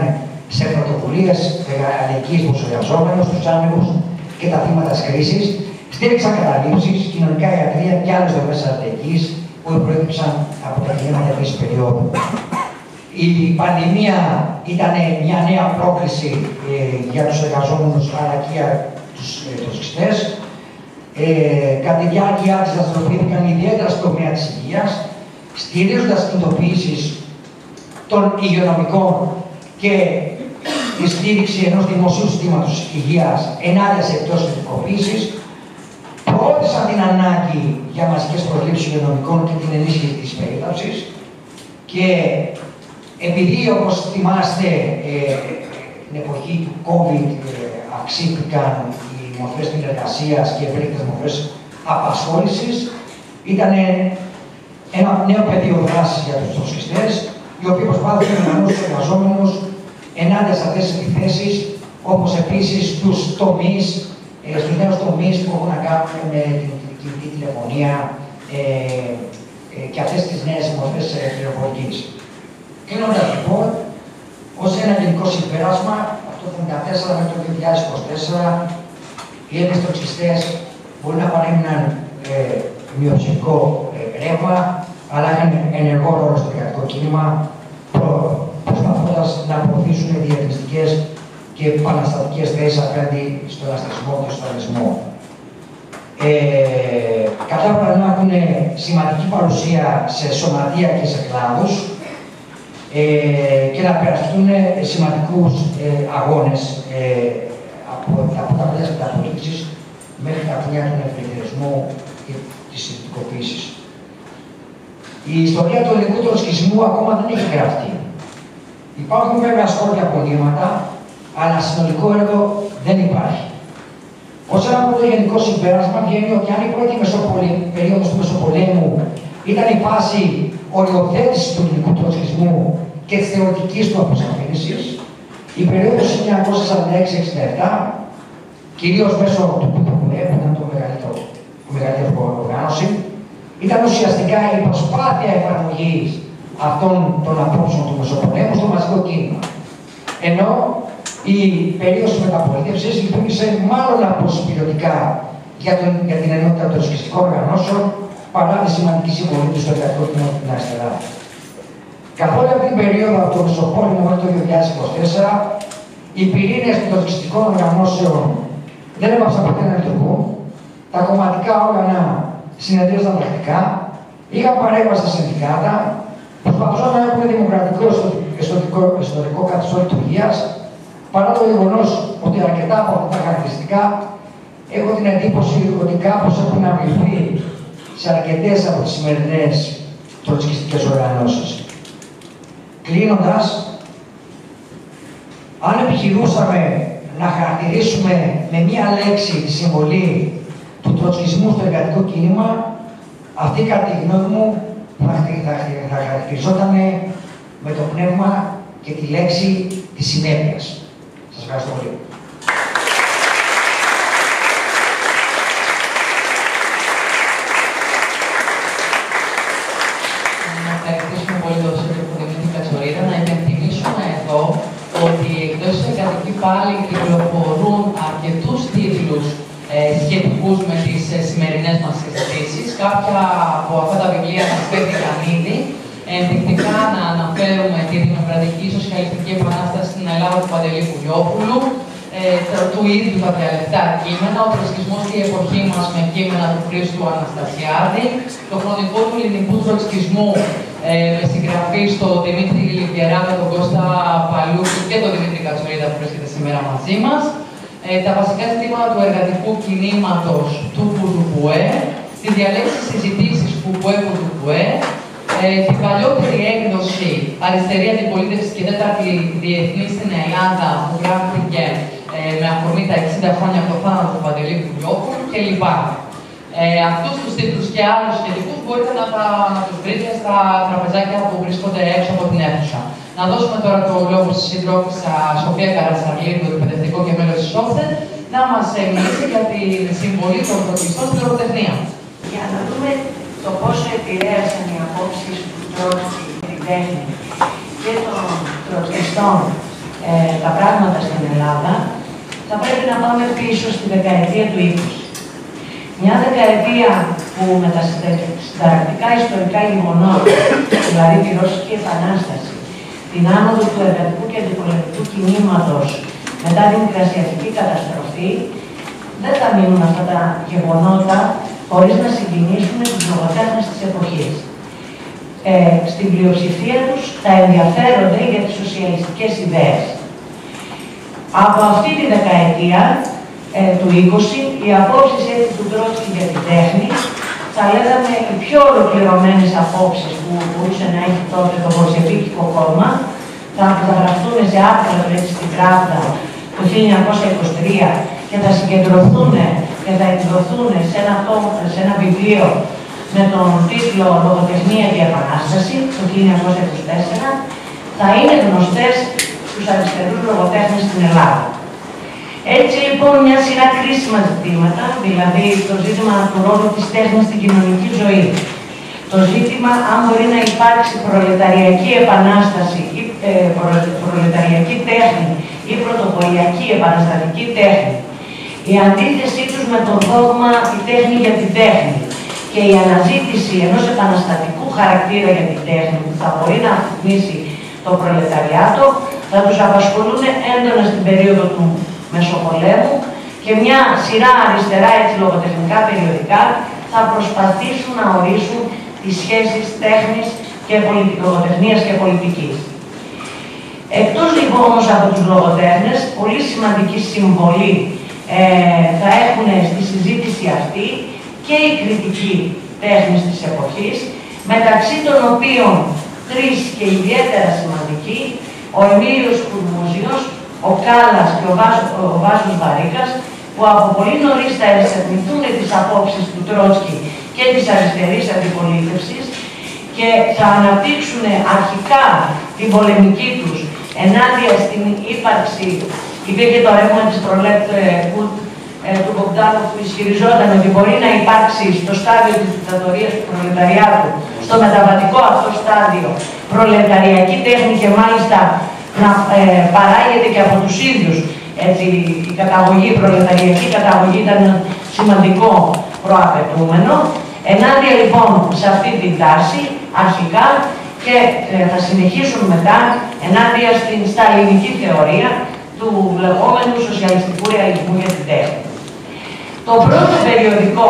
σε πρωτοβουλίες εργαλειακής προς εργαζόμενους, τους άνεργους και τα θύματα της κρίσης, στήριξαν καταλήψεις, κοινωνικά ιατρία και άλλες δομές στρατηγικής που προέκυψαν από τα κινήματα της περίοδου. Η πανδημία ήταν μια νέα πρόκληση ε, για τους εργαζόμενους αλλά και για τους ε, Ε, κατά τη διάρκεια της δραστηριοποιήθηκαν ιδιαίτερα στο τομέα της υγείας, στηρίζοντας κινητοποιήσεις των υγειονομικών και τη στήριξη ενός δημοσίου συστήματος υγείας ενάντια σε εκτός ειδικοποίησης, προώθησαν την ανάγκη για μαζικές προλήψεις υγειονομικών και την ενίσχυση της περίπτωσης και επειδή, όπως θυμάστε, ε, την εποχή του COVID ε, αυξήθηκαν οι μορφές εργασίας και ευρύτερες μορφές απασχόλησης, ήταν ένα νέο πεδίο δράσης για τους τοξιστές, οι οποίοι προσπάθησαν να ενώσουν τους εργαζόμενους ενάντια σε αυτές τις επιθέσεις, όπως επίσης τους τομείς, ε, στους νέους τομείς που έχουν να κάνουν με την κινητή τηλεφωνία ε, ε, και αυτές τις νέες μορφές ε, πληροφορικής. Κλείνοντα λοιπόν, ως ένα γενικό συμπέρασμα, από το 1974 μέχρι το 2024, οι Έλληνε τοξιστέ μπορεί να παρέμειναν ε, μειοψηφικό ε, ρεύμα, αλλά είχαν ενεργό ρόλο στο κρατικό κίνημα, προσπαθώντας να προωθήσουν διαχειριστικέ και επαναστατικές θέσεις απέναντι στον αστισμό και στον αρισμό. Ε, κατάφεραν να έχουν σημαντική παρουσία σε σωματεία και σε κλάδους, ε, και να περαστούν σημαντικούς ε, αγώνες ε, από, από τα πλαίσια της απολύτησης μέχρι τα χρόνια του ελευθερισμού και της ιδιωτικοποίησης. Η ιστορία του ελληνικού τροσκισμού ακόμα δεν έχει γραφτεί. Υπάρχουν βέβαια σκόρπια αποδείγματα, αλλά συνολικό έργο δεν υπάρχει. Ω ένα πρώτο γενικό συμπέρασμα βγαίνει ότι αν η πρώτη περίοδος του Μεσοπολέμου ήταν η φάση οριοθέτηση του ελληνικού τροσκισμού και τη θεωρητική του αποσαφήνιση, η περίοδος 1946-67, κυρίως μέσω του Πιτοκουλέ, που ήταν το μεγαλύτερο, η μεγαλύτερη οργάνωση, ήταν ουσιαστικά η προσπάθεια εφαρμογής αυτών των απόψεων του Μεσοπολέμου στο μαζικό κίνημα. Ενώ η περίοδος της μεταπολίτευσης λειτουργήσε μάλλον αποσπηρωτικά για, τον, για την ενότητα των σκιστικών οργανώσεων παρά τη σημαντική συμβολή του στο εργατικό κίνημα στην αριστερά. Καθ' όλη αυτή την περίοδο από το Μεσοπόλεμο μέχρι το 2024, οι πυρήνες των τοξιστικών οργανώσεων δεν έβαψαν ποτέ να λειτουργούν. Τα κομματικά όργανα συνεδρίαζαν τακτικά, είχαν παρέμβαση στα συνδικάτα, προσπαθούσαν να έχουν δημοκρατικό εσωτερικό, εσωτερικό καθεστώς λειτουργίας, παρά το γεγονός ότι αρκετά από αυτά τα χαρακτηριστικά έχω την εντύπωση ότι κάπως έχουν αμβληθεί σε αρκετές από τις σημερινές τροτσκιστικέ οργανώσεις. Κλείνοντας, αν επιχειρούσαμε να χαρακτηρίσουμε με μία λέξη τη συμβολή του τροτσκισμού στο εργατικό κίνημα, αυτή κατά τη γνώμη μου θα, χαρακτηριζόταν με το πνεύμα και τη λέξη της συνέπειας. Σας ευχαριστώ πολύ. Να ευχαριστήσουμε πολύ τον Σύντροφο Δημήτρη Κατσορίδα, να υπενθυμίσουμε εδώ σημερινές μας συζητήσεις. Κάποια από αυτά τα βιβλία αναφέρθηκαν ήδη. Ενδεικτικά να αναφέρουμε τη Δημοκρατική Σοσιαλιστική Επανάσταση στην Ελλάδα του Παντελή Πουλιόπουλου, ε, του ίδιου τα διαλεκτά κείμενα, ο τροσκισμός στη εποχή μας με κείμενα του Χρήστου Αναστασιάδη, το χρονικό του ελληνικού τροσκισμού ε, με συγγραφή στο Δημήτρη Λιβιερά, με τον Κώστα Παλούκη και τον Δημήτρη Κατσουρίδα που βρίσκεται σήμερα μαζί μας, ε, τα βασικά ζητήματα του εργατικού κινήματος του Πουδουπουέ, τι διαλέξεις συζητήσεις Πουδουπουέ-Πουδουπουέ, ε, την παλιότερη έκδοση Αριστερή Αντιπολίτευση και τέταρτη διεθνή στην Ελλάδα που γράφτηκε ε, με αφορμή τα 60 χρόνια από το θάνατο του Παντελή Κουλιόπουλου κλπ. Ε, αυτούς τους τίτλους και άλλους σχετικούς μπορείτε να, τα, να τους βρείτε στα τραπεζάκια που βρίσκονται έξω από την αίθουσα. Να δώσουμε τώρα το λόγο στη συντρόφισσα Σοφία Καρασαρλίδου, εκπαιδευτικό και μέλος της ΟΦΤΕ, να μας μιλήσει για τη συμβολή των πρωτοπιστών στην λογοτεχνία. Για να δούμε το πόσο επηρέασαν οι απόψεις του Τρότσκι, την τέχνη και των τροτσκιστών ε, τα πράγματα στην Ελλάδα, θα πρέπει να πάμε πίσω στη δεκαετία του 20. Μια δεκαετία που με τα συνταρακτικά ιστορικά γεγονότα, δηλαδή τη Ρώσικη Επανάσταση, την άνοδο του εργατικού και αντιπολεμικού κινήματος μετά την κρασιατική καταστροφή, δεν θα μείνουν αυτά τα γεγονότα χωρίς να συγκινήσουν τους λογοτέχνες της εποχής. Ε, στην πλειοψηφία τους θα ενδιαφέρονται για τις σοσιαλιστικές ιδέες. Από αυτή τη δεκαετία ε, του 20, οι απόψεις έτσι του Τρότσκι για την τέχνη, θα λέγαμε οι πιο ολοκληρωμένες απόψεις που μπορούσε να έχει τότε το Βορσεβίκικο κόμμα, θα καταγραφούν σε άρθρα έτσι στην Κράβδα το 1923 και θα συγκεντρωθούν και θα εκδοθούν σε ένα, σε ένα βιβλίο με τον τίτλο «Λογοτεχνία και Επανάσταση» το 1924, θα είναι γνωστές στους αριστερούς λογοτέχνες στην Ελλάδα. Έτσι λοιπόν μια σειρά κρίσιμα ζητήματα, δηλαδή το ζήτημα του ρόλου της τέχνης στην κοινωνική ζωή, το ζήτημα αν μπορεί να υπάρξει προλεταριακή επανάσταση ή ε, προλεταριακή τέχνη ή πρωτοποριακή επαναστατική τέχνη, η αντίθεσή τους με τον δόγμα «η τέχνη για την τέχνη» και η αναζήτηση ενός επαναστατικού χαρακτήρα για την τέχνη που θα μπορεί να αφημίσει το προλεταριάτο θα τους απασχολούν έντονα στην περίοδο του Μεσοπολέμου και μια σειρά αριστερά έτσι λογοτεχνικά περιοδικά θα προσπαθήσουν να ορίσουν τις σχέσεις τέχνης και λογοτεχνίας και πολιτικής. Εκτός λοιπόν όμως από τους λογοτέχνες, πολύ σημαντική συμβολή ε, θα έχουν στη συζήτηση αυτή και η κριτική τέχνη της εποχής, μεταξύ των οποίων τρεις και ιδιαίτερα σημαντικοί, ο Εμίλιος Κουρμούζιος, ο Κάλλας και ο, Βάσο, ο Βάσος Βαρίκας, που από πολύ νωρίς θα εξερευνηθούν τις απόψεις του Τρότσκι και της αριστερής αντιπολίτευσης και θα αναπτύξουν αρχικά την πολεμική τους ενάντια στην ύπαρξη Υπήρχε το ρεύμα της Προλέπ ε, του Μπογκδάνοφ που ισχυριζόταν ότι μπορεί να υπάρξει στο στάδιο της δικτατορίας του προλεταριάτου, στο μεταβατικό αυτό στάδιο, προλεταριακή τέχνη και μάλιστα να ε, παράγεται και από τους ίδιους. Έτσι, η καταγωγή, η προλεταριακή καταγωγή ήταν σημαντικό προαπαιτούμενο. Ενάντια λοιπόν σε αυτή την τάση, αρχικά και ε, θα συνεχίσουν μετά ενάντια στην σταλινική θεωρία του λεγόμενου σοσιαλιστικού ρεαλισμού για την τέχνη. Το πρώτο περιοδικό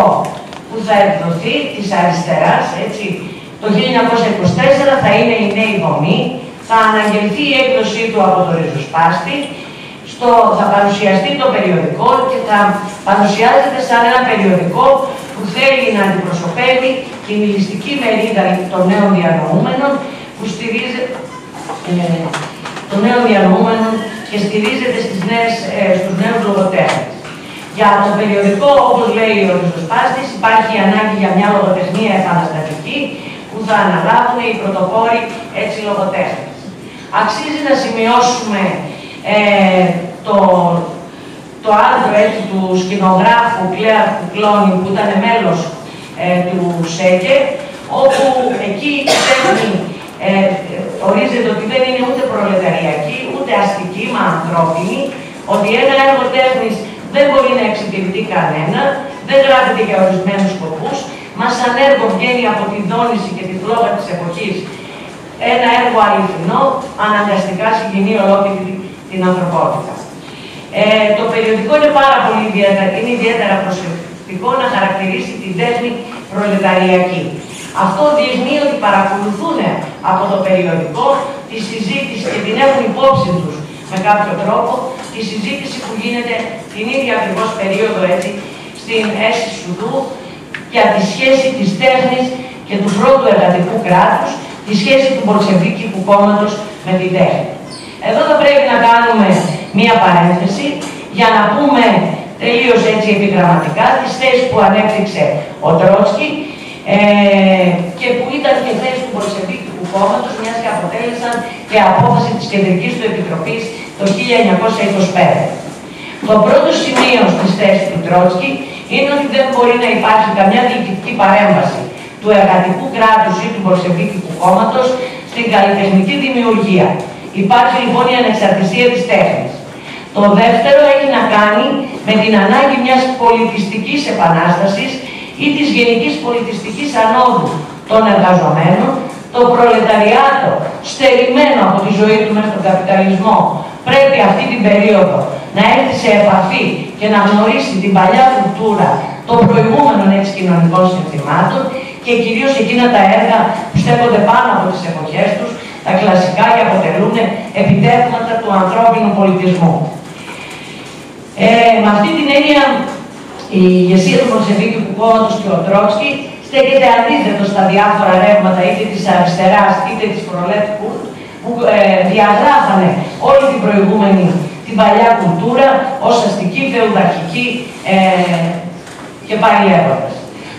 που θα εκδοθεί της αριστεράς, έτσι, το 1924 θα είναι η Νέη Δομή, θα αναγγελθεί η έκδοσή του από το ριζοσπάστη, στο, θα παρουσιαστεί το περιοδικό και θα παρουσιάζεται σαν ένα περιοδικό που θέλει να αντιπροσωπεύει τη μιλιστική μερίδα των νέων διανοούμενων που στηρίζει ε, των νέων διανοούμενων και στηρίζεται στις νέες, ε, στους νέους λογοτέχνες. Για το περιοδικό, όπως λέει ο Ριζοσπάστης, υπάρχει ανάγκη για μια λογοτεχνία επαναστατική που θα αναλάβουν οι πρωτοπόροι έτσι λογοτέχνες. Αξίζει να σημειώσουμε ε, το, το άρθρο έτσι, του σκηνογράφου Κλέα Κουκλώνη που ήταν μέλος ε, του ΣΕΚΕ, όπου εκεί η τέχνη ε, ορίζεται ότι δεν είναι ούτε προλεταριακή, ούτε αστική, μα ανθρώπινη, ότι ένα έργο τέχνης δεν μπορεί να εξυπηρετεί κανένα, δεν γράφεται για ορισμένους σκοπούς σαν έργο βγαίνει από την δόνηση και τη φλόγα της εποχής ένα έργο αληθινό, αναγκαστικά συγκινεί ολόκληρη την ανθρωπότητα. Ε, το περιοδικό είναι πάρα πολύ ιδιαίτερα, είναι ιδιαίτερα προσεκτικό να χαρακτηρίσει την τέχνη προλεταριακή. Αυτό δείχνει ότι παρακολουθούν από το περιοδικό τη συζήτηση και την έχουν υπόψη τους με κάποιο τρόπο τη συζήτηση που γίνεται την ίδια ακριβώς περίοδο έτσι στην αίσθηση του για τη σχέση της τέχνης και του πρώτου εργατικού κράτους, τη σχέση του Πολσεβίκικου κόμματος με την τέχνη. Εδώ θα πρέπει να κάνουμε μία παρένθεση για να πούμε τελείως έτσι επιγραμματικά τις θέσεις που ανέπτυξε ο Τρότσκι ε, και που ήταν και θέσεις του Πολσεβίκικου κόμματος, μιας και αποτέλεσαν και απόφαση της Κεντρικής του Επιτροπής το 1925. Το πρώτο σημείο στις θέσεις του Τρότσκι είναι ότι δεν μπορεί να υπάρχει καμιά διοικητική παρέμβαση του εργατικού κράτους ή του Πολσεβίκικου κόμματος στην καλλιτεχνική δημιουργία. Υπάρχει λοιπόν η ανεξαρτησία της τέχνης. Το δεύτερο έχει να κάνει με την ανάγκη μιας πολιτιστικής επανάστασης ή της γενικής πολιτιστικής ανόδου των εργαζομένων, το προλεταριάτο στερημένο από τη ζωή του μέσα στον καπιταλισμό πρέπει αυτή την περίοδο να έρθει σε επαφή και να γνωρίσει την παλιά κουλτούρα των προηγούμενων έτσι κοινωνικών συνθημάτων και κυρίως εκείνα τα έργα που στέκονται πάνω από τις εποχές τους, τα κλασικά και αποτελούν επιτεύγματα του ανθρώπινου πολιτισμού. Ε, με αυτή την έννοια η ηγεσία του Μοσεβίκου κόμματος και ο Τρόκσκι στέκεται αντίθετο στα διάφορα ρεύματα είτε της αριστεράς είτε της προλέτικου που ε, διαγράφανε όλη την προηγούμενη την παλιά κουλτούρα ως αστική, φεουδαρχική ε, και πάλι λέγοντας.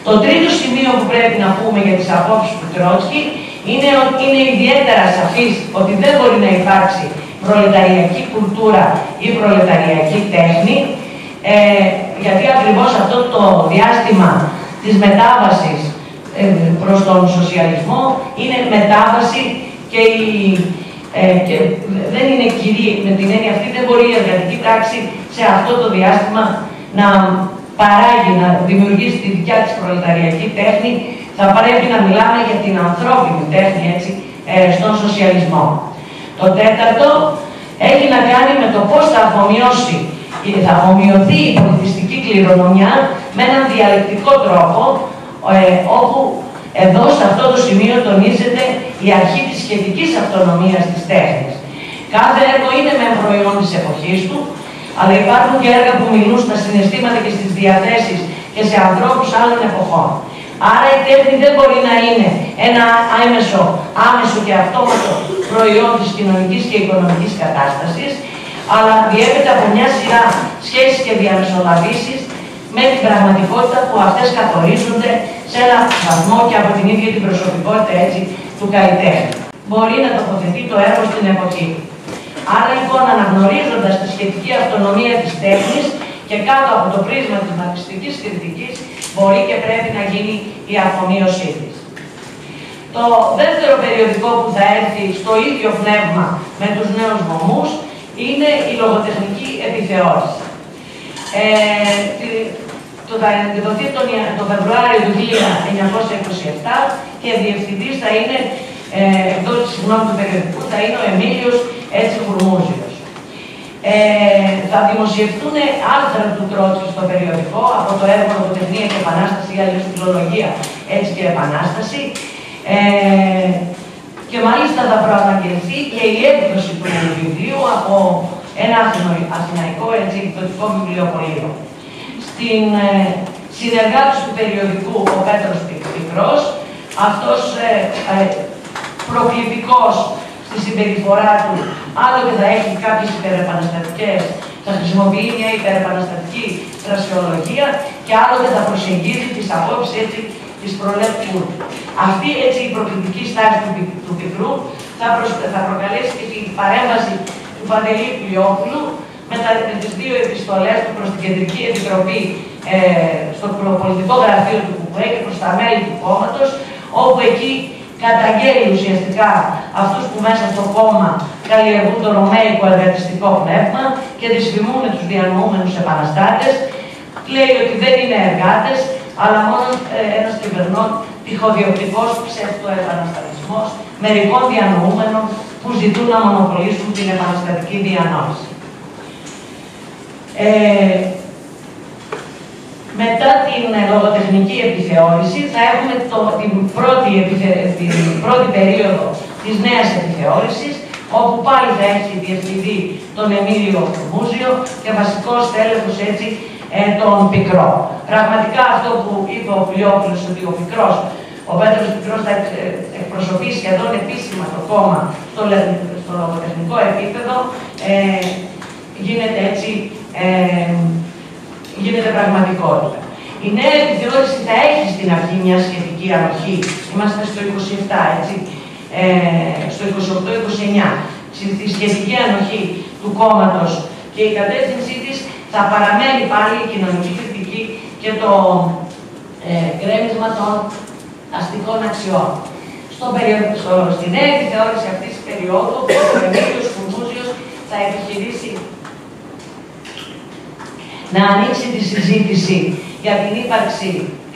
Το τρίτο σημείο που πρέπει να πούμε για τις απόψεις του Τρότσκι είναι ότι είναι ιδιαίτερα σαφής ότι δεν μπορεί να υπάρξει προλεταριακή κουλτούρα ή προλεταριακή τέχνη, ε, γιατί ακριβώς αυτό το διάστημα της μετάβασης ε, προς τον σοσιαλισμό είναι μετάβαση και, η, ε, και δεν είναι κυρία, με την έννοια αυτή δεν μπορεί η εργατική τάξη σε αυτό το διάστημα να παράγει, να δημιουργήσει τη δικιά της προλεταριακή τέχνη, θα πρέπει να μιλάμε για την ανθρώπινη τέχνη έτσι, ε, στον σοσιαλισμό. Το τέταρτο έχει να κάνει με το πώς θα αφομοιώσει θα αφομοιωθεί η πολιτιστική κληρονομιά με έναν διαλεκτικό τρόπο, ε, όπου εδώ σε αυτό το σημείο τονίζεται η αρχή της σχετικής αυτονομίας της τέχνης. Κάθε έργο είναι με προϊόν της εποχής του, αλλά υπάρχουν και έργα που μιλούν στα συναισθήματα και στις διαθέσεις και σε ανθρώπους άλλων εποχών. Άρα η τέχνη δεν μπορεί να είναι ένα άμεσο, άμεσο και αυτόματο προϊόν της κοινωνικής και οικονομικής κατάστασης, αλλά διέπεται από μια σειρά σχέσεις και διαμεσολαβήσεις με την πραγματικότητα που αυτές καθορίζονται σε ένα βαθμό και από την ίδια την προσωπικότητα έτσι, του καλλιτέχνη. Μπορεί να τοποθετεί το έργο στην εποχή. Άρα λοιπόν αναγνωρίζοντας τη σχετική αυτονομία της τέχνης και κάτω από το πρίσμα της μαρξιστικής κριτικής μπορεί και πρέπει να γίνει η αφομοίωσή της. Το δεύτερο περιοδικό που θα έρθει στο ίδιο πνεύμα με τους νέους νομούς είναι η λογοτεχνική επιθεώρηση. Ε, το θα εκδοθεί τον, το Φεβρουάριο του 1927 και διευθυντής θα είναι, ε, εκτός συγγνώμη του περιοδικού, θα είναι ο Εμίλιος Έτσι Χουρμούζιος. Ε, θα δημοσιευτούν άρθρα του Τρότσκι στο περιοδικό από το έργο Λογοτεχνία και Επανάσταση ή αλλιώς Φιλολογία Έτσι και Επανάσταση. Ε, και μάλιστα θα προαναγγελθεί και η έκδοση του βιβλίου από ένα αθηναϊκό έτσι, εκδοτικό βιβλιοπωλείο. Στην ε, συνεργάτης του περιοδικού ο Πέτρος Πικρός, αυτός ε, ε, προκλητικός στη συμπεριφορά του, άλλοτε θα έχει κάποιες υπερεπαναστατικές, θα χρησιμοποιεί μια υπερεπαναστατική φρασιολογία και άλλοτε θα προσεγγίζει τις απόψεις έτσι της προλέπτου. Αυτή έτσι η προκλητική στάση του, του Πικρού θα, θα προκαλέσει και την παρέμβαση του Παντελή Πλειόπουλου με, τα, με τις δύο επιστολές του προς την Κεντρική Επιτροπή ε, στο πολιτικό γραφείο του ΚΚΕ και προς τα μέλη του κόμματος, όπου εκεί καταγγέλει ουσιαστικά αυτούς που μέσα στο κόμμα καλλιεργούν το ρωμαϊκό εργατιστικό πνεύμα και δυσφημούν τους διανοούμενους επαναστάτες, λέει ότι δεν είναι εργάτες, αλλά μόνο ε, ένας κυβερνών τυχοδιοπτικός ψευτοεπαναστατισμός μερικών διανοούμενων που ζητούν να μονοπολίσουν την επαναστατική διανόηση. Ε, μετά την λογοτεχνική επιθεώρηση θα έχουμε το, την, πρώτη την πρώτη περίοδο της νέας επιθεώρησης, όπου πάλι θα έχει διευθυντή τον Εμίλιο Μούζιο και βασικός στέλεχος έτσι ε, τον Πικρό. Πραγματικά αυτό που είπε ο Πλειόπουλος ότι ο Πικρός, ο Πέτρος Πικρός θα εκπροσωπεί σχεδόν επίσημα το κόμμα στο, στο λογοτεχνικό επίπεδο, ε, γίνεται έτσι, ε, γίνεται πραγματικότητα. Η νέα επιθεώρηση θα έχει στην αρχή μια σχετική ανοχή. Είμαστε στο 27, έτσι, ε, στο 28-29. Στη σχετική ανοχή του κόμματος και η κατεύθυνσή της θα παραμένει πάλι η κοινωνική κριτική και το ε, γκρέμισμα των αστικών αξιών. Στο στο, στη νέα επιθεώρηση αυτής της περίοδου, ο Εμίλιο Κουμούζιος θα επιχειρήσει να ανοίξει τη συζήτηση για την ύπαρξη,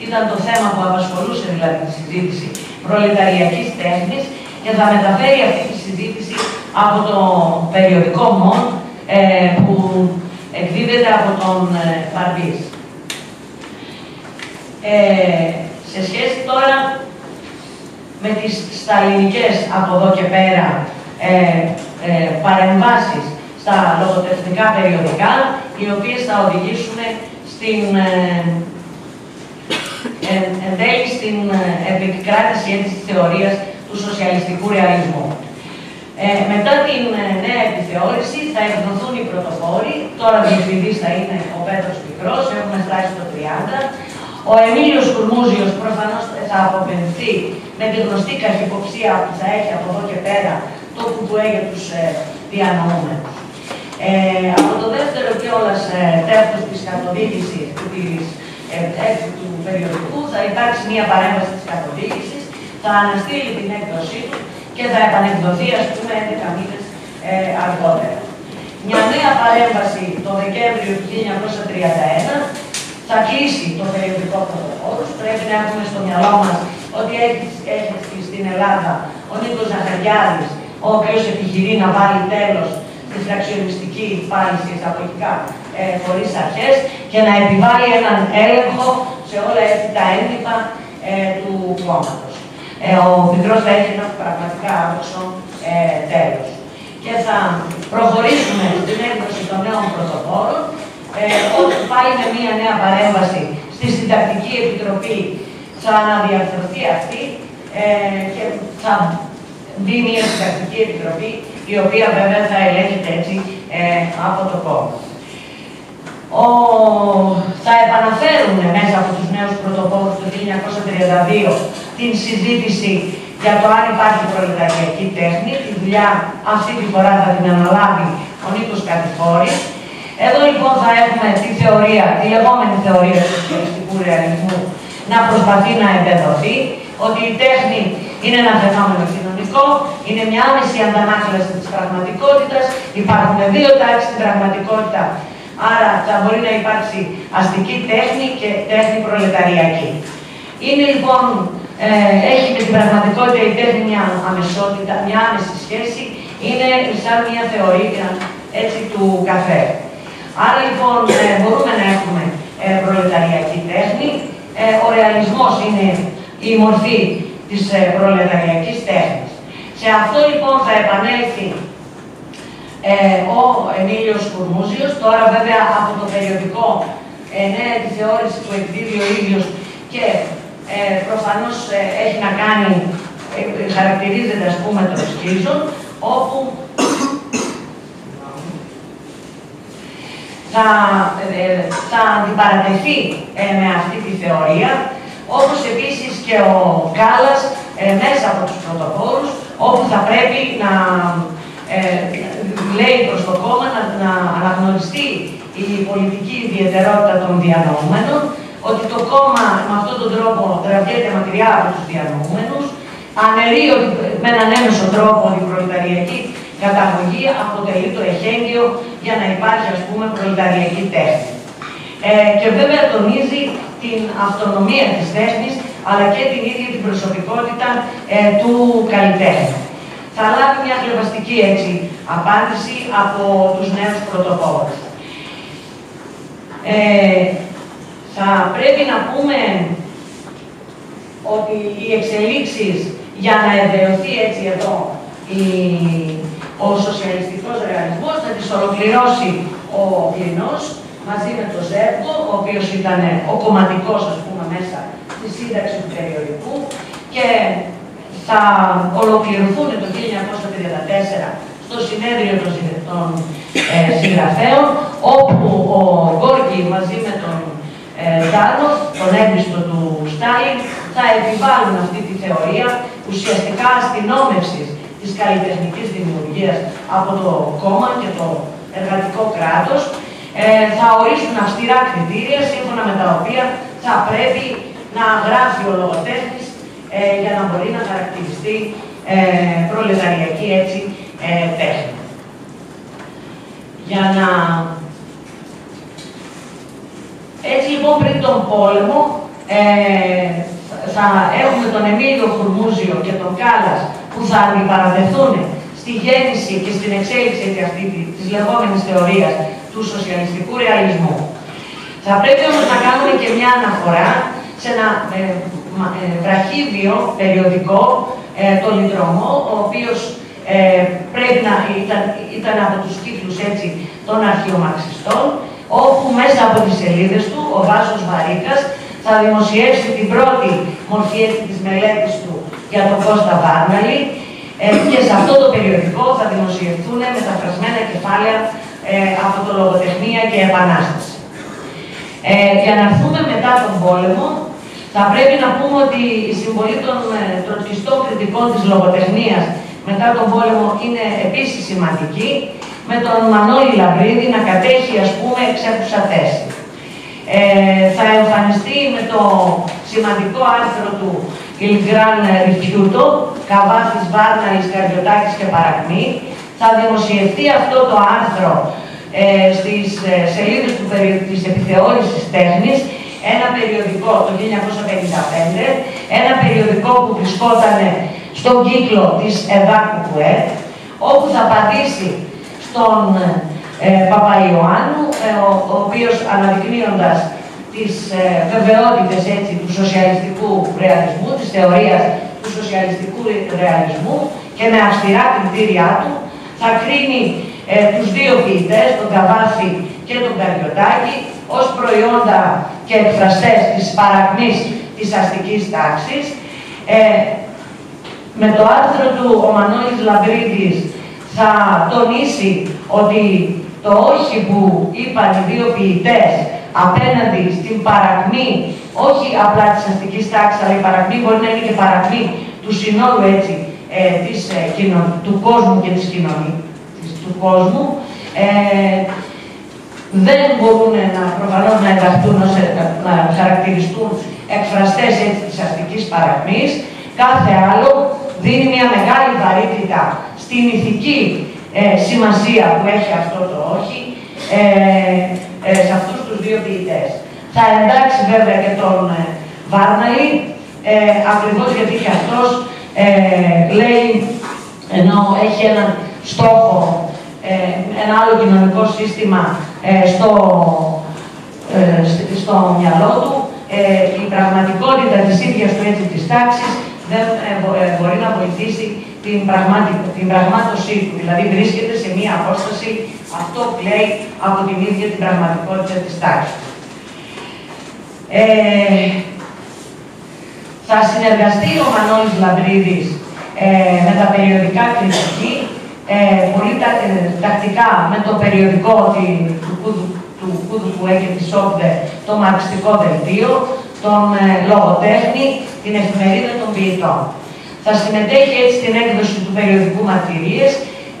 ήταν το θέμα που απασχολούσε δηλαδή τη συζήτηση προλεταριακής τέχνης και θα μεταφέρει αυτή τη συζήτηση από το περιοδικό ΜΟΝ ε, που εκδίδεται από τον ε, Ε, σε σχέση τώρα με τις σταλινικές από εδώ και πέρα ε, ε, παρεμβάσεις στα λογοτεχνικά περιοδικά, οι οποίες θα οδηγήσουν στην, ε, εν, τέλει στην επικράτηση της θεωρίας του σοσιαλιστικού ρεαλισμού. Ε, μετά την ε, νέα επιθεώρηση θα εκδοθούν οι πρωτοπόροι. Τώρα διευθυντή θα είναι ο Πέτρος Πικρός, έχουμε φτάσει στο 30. Ο Εμίλιος Κουρμούζιος προφανώς θα αποπενθεί με τη γνωστή καχυποψία που θα έχει από εδώ και πέρα το κουτουέ για τους ε, διανοούμενους. Ε, από το δεύτερο κιόλας ε, τεύχος της καθοδήγησης της, ε, του περιοδικού θα υπάρξει μια παρέμβαση της καθοδήγησης, θα αναστείλει την έκδοσή του και θα επανεκδοθεί ας πούμε 11 μήνες ε, αργότερα. Μια νέα παρέμβαση το Δεκέμβριο του 1931 θα κλείσει το περιοδικό πρωτοκόλλο. Πρέπει να έχουμε στο μυαλό μας ότι έχει, έχει στην Ελλάδα ο Νίκος Ζαχαριάδης, ο οποίος επιχειρεί να βάλει τέλος τη φραξιονιστική πάλι σε εισαγωγικά ε, χωρί αρχές και να επιβάλλει έναν έλεγχο σε όλα έτσι τα έντυπα ε, του κόμματος. Ε, ο μικρό θα έχει ένα πραγματικά άμεσο ε, τέλος. Και θα προχωρήσουμε στην έκδοση των νέων πρωτοπόρων, ε, όπου πάλι με μια νέα παρέμβαση στη Συντακτική Επιτροπή θα αναδιαρθρωθεί αυτή ε, και θα μπει μια Συντακτική Επιτροπή η οποία βέβαια θα ελέγχεται έτσι ε, από το κόμμα. Ο... Θα επαναφέρουν μέσα από τους νέους πρωτοπόρους του 1932 την συζήτηση για το αν υπάρχει προλεταριακή τέχνη. Τη δουλειά αυτή τη φορά θα την αναλάβει ο Νίκος Κατηφόρης. Εδώ λοιπόν θα έχουμε τη θεωρία, τη λεγόμενη θεωρία του σοσιαλιστικού ρεαλισμού να προσπαθεί να εμπεδοθεί, ότι η τέχνη είναι ένα φαινόμενο κοινωνικό, είναι μια άμεση αντανάκλαση της πραγματικότητας, υπάρχουν δύο τάξεις στην πραγματικότητα, άρα θα μπορεί να υπάρξει αστική τέχνη και τέχνη προλεταριακή. Είναι λοιπόν, ε, έχει με την πραγματικότητα η τέχνη μια αμεσότητα, μια άμεση σχέση, είναι σαν μια θεωρία έτσι του καφέ. Άρα λοιπόν ε, μπορούμε να έχουμε ε, προλεταριακή τέχνη, ε, ο ρεαλισμός είναι η μορφή της ε, προλεταριακής τέχνης. Σε αυτό λοιπόν θα επανέλθει ε, ο Εμίλιος Κουρμούζιος, τώρα βέβαια από το περιοδικό ε, νέα επιθεώρηση που εκδίδει ο ίδιος και ε, προφανώς ε, έχει να κάνει, χαρακτηρίζεται ας πούμε το σκίζον, όπου θα, θα αντιπαρατεθεί με αυτή τη θεωρία όπως επίσης και ο Κάλλας ε, μέσα από τους πρωτοπόρους, όπου θα πρέπει να ε, λέει προς το κόμμα να, να αναγνωριστεί η πολιτική ιδιαιτερότητα των διανοούμενων, ότι το κόμμα με αυτόν τον τρόπο τραβιέται μακριά από τους διανοούμενους, αναιρεί ότι με έναν έμεσο τρόπο η προλεταριακή καταγωγή αποτελεί το εχέγγυο για να υπάρχει ας πούμε προλεταριακή τέχνη. Ε, και βέβαια τονίζει την αυτονομία της τέχνης, αλλά και την ίδια την προσωπικότητα ε, του καλλιτέχνη. Θα λάβει μια χλεβαστική έτσι απάντηση από τους νέους πρωτοπόρους. Ε, θα πρέπει να πούμε ότι οι εξελίξεις για να εδραιωθεί έτσι εδώ η, ο σοσιαλιστικός ρεαλισμός θα τις ολοκληρώσει ο Κλινός μαζί με τον Ζέρκο, ο οποίος ήταν ο κομματικός, ας πούμε, μέσα στη σύνταξη του περιοδικού. Και θα ολοκληρωθούν το 1934 στο συνέδριο των, ε, συγγραφέων, όπου ο Γκόρκι μαζί με τον ε, τον έμπιστο του Στάλιν, θα επιβάλλουν αυτή τη θεωρία ουσιαστικά αστυνόμευσης της καλλιτεχνικής δημιουργίας από το κόμμα και το εργατικό κράτος, ε, θα ορίσουν αυστηρά κριτήρια σύμφωνα με τα οποία θα πρέπει να γράφει ο λογοτέχνης ε, για να μπορεί να χαρακτηριστεί ε, προλεταριακή έτσι, ε, τέχνη. Για να... Έτσι λοιπόν πριν τον πόλεμο ε, θα έχουμε τον Εμίλιο Χουρμούζιο και τον Κάλλας που θα αντιπαραδεθούν στη γέννηση και στην εξέλιξη αυτή της λεγόμενης θεωρίας του σοσιαλιστικού ρεαλισμού. Θα πρέπει όμως να κάνουμε και μια αναφορά σε ένα ε, ε, βραχίδιο περιοδικό, ε, το Λιτρωμό, ο οποίος ε, πρέπει να ήταν, ήταν από τους κύκλους έτσι των αρχαιομαξιστών, όπου μέσα από τις σελίδες του ο Βάσος Βαρίκας θα δημοσιεύσει την πρώτη μορφή της μελέτης του για τον Κώστα Βάρναλη ε, και σε αυτό το περιοδικό θα δημοσιευθούν μεταφρασμένα κεφάλαια ε, από το Λογοτεχνία και Επανάσταση. Ε, για να έρθουμε μετά τον πόλεμο, θα πρέπει να πούμε ότι η συμβολή των ε, τροτιστών κριτικών της λογοτεχνίας μετά τον πόλεμο είναι επίσης σημαντική, με τον Μανώλη Λαμπρίδη να κατέχει, ας πούμε, εξέχουσα θέση. Ε, θα εμφανιστεί με το σημαντικό άρθρο του Ιλγκράν Ριφιούτο, Καβάθης, Βάρναρης, Καρδιωτάκης και Παρακμή. Θα δημοσιευτεί αυτό το άρθρο ε, στις ε, σελίδες του, της επιθεώρησης τέχνης, ένα περιοδικό το 1955, ένα περιοδικό που βρισκόταν στον κύκλο της ΕΔΑΚΟΚΟΕ, όπου θα πατήσει στον ε, Παπαϊωάννου, ε, ο, ο οποίος αναδεικνύοντας τις ε, βεβαιότητες έτσι, του σοσιαλιστικού ρεαλισμού, της θεωρίας του σοσιαλιστικού ρεαλισμού και με αυστηρά κριτήριά του, θα κρίνει ε, τους δύο ποιητές, τον Καβάφη και τον Καριωτάκη, ως προϊόντα και εκφραστές της παρακμής της αστικής τάξης, ε, με το άρθρο του ο Μανώλης Λαμπρίδης θα τονίσει ότι το όχι που είπαν οι δύο ποιητές απέναντι στην παρακμή, όχι απλά της αστικής τάξης, αλλά η παρακμή μπορεί να είναι και παρακμή του συνόλου έτσι, ε, της, ε, του κόσμου και της κοινωνίας, του κόσμου, ε, δεν μπορούν να προφανώς να ενταχθούν, να χαρακτηριστούν εκφραστές έτσι, της αστικής παρακμής. Κάθε άλλο δίνει μια μεγάλη βαρύτητα στην ηθική ε, σημασία που έχει αυτό το όχι ε, ε, σε αυτούς τους δύο ποιητές. Θα εντάξει βέβαια και τον ε, Βάρναλη, ε, ακριβώς γιατί και αυτός ε, λέει, ενώ έχει έναν στόχο, ένα άλλο κοινωνικό σύστημα στο, στο μυαλό του, η πραγματικότητα της ίδιας του έτσι της τάξης δεν ε, ε, μπορεί να βοηθήσει την, την πραγμάτωσή του. Δηλαδή βρίσκεται σε μία απόσταση, αυτό που λέει, από την ίδια την πραγματικότητα της τάξης. Ε, θα συνεργαστεί ο Μανώλης Λαμπρίδης ε, με τα περιοδικά κριτική, ε, πολύ τακτικά με το περιοδικό του Κούδου, του Κούδου που έχει τη Σόπδε, το μαρξιστικό δελτίο, τον ε, λογοτέχνη, την εφημερίδα των ποιητών. Θα συμμετέχει έτσι στην έκδοση του περιοδικού μαρτυρίες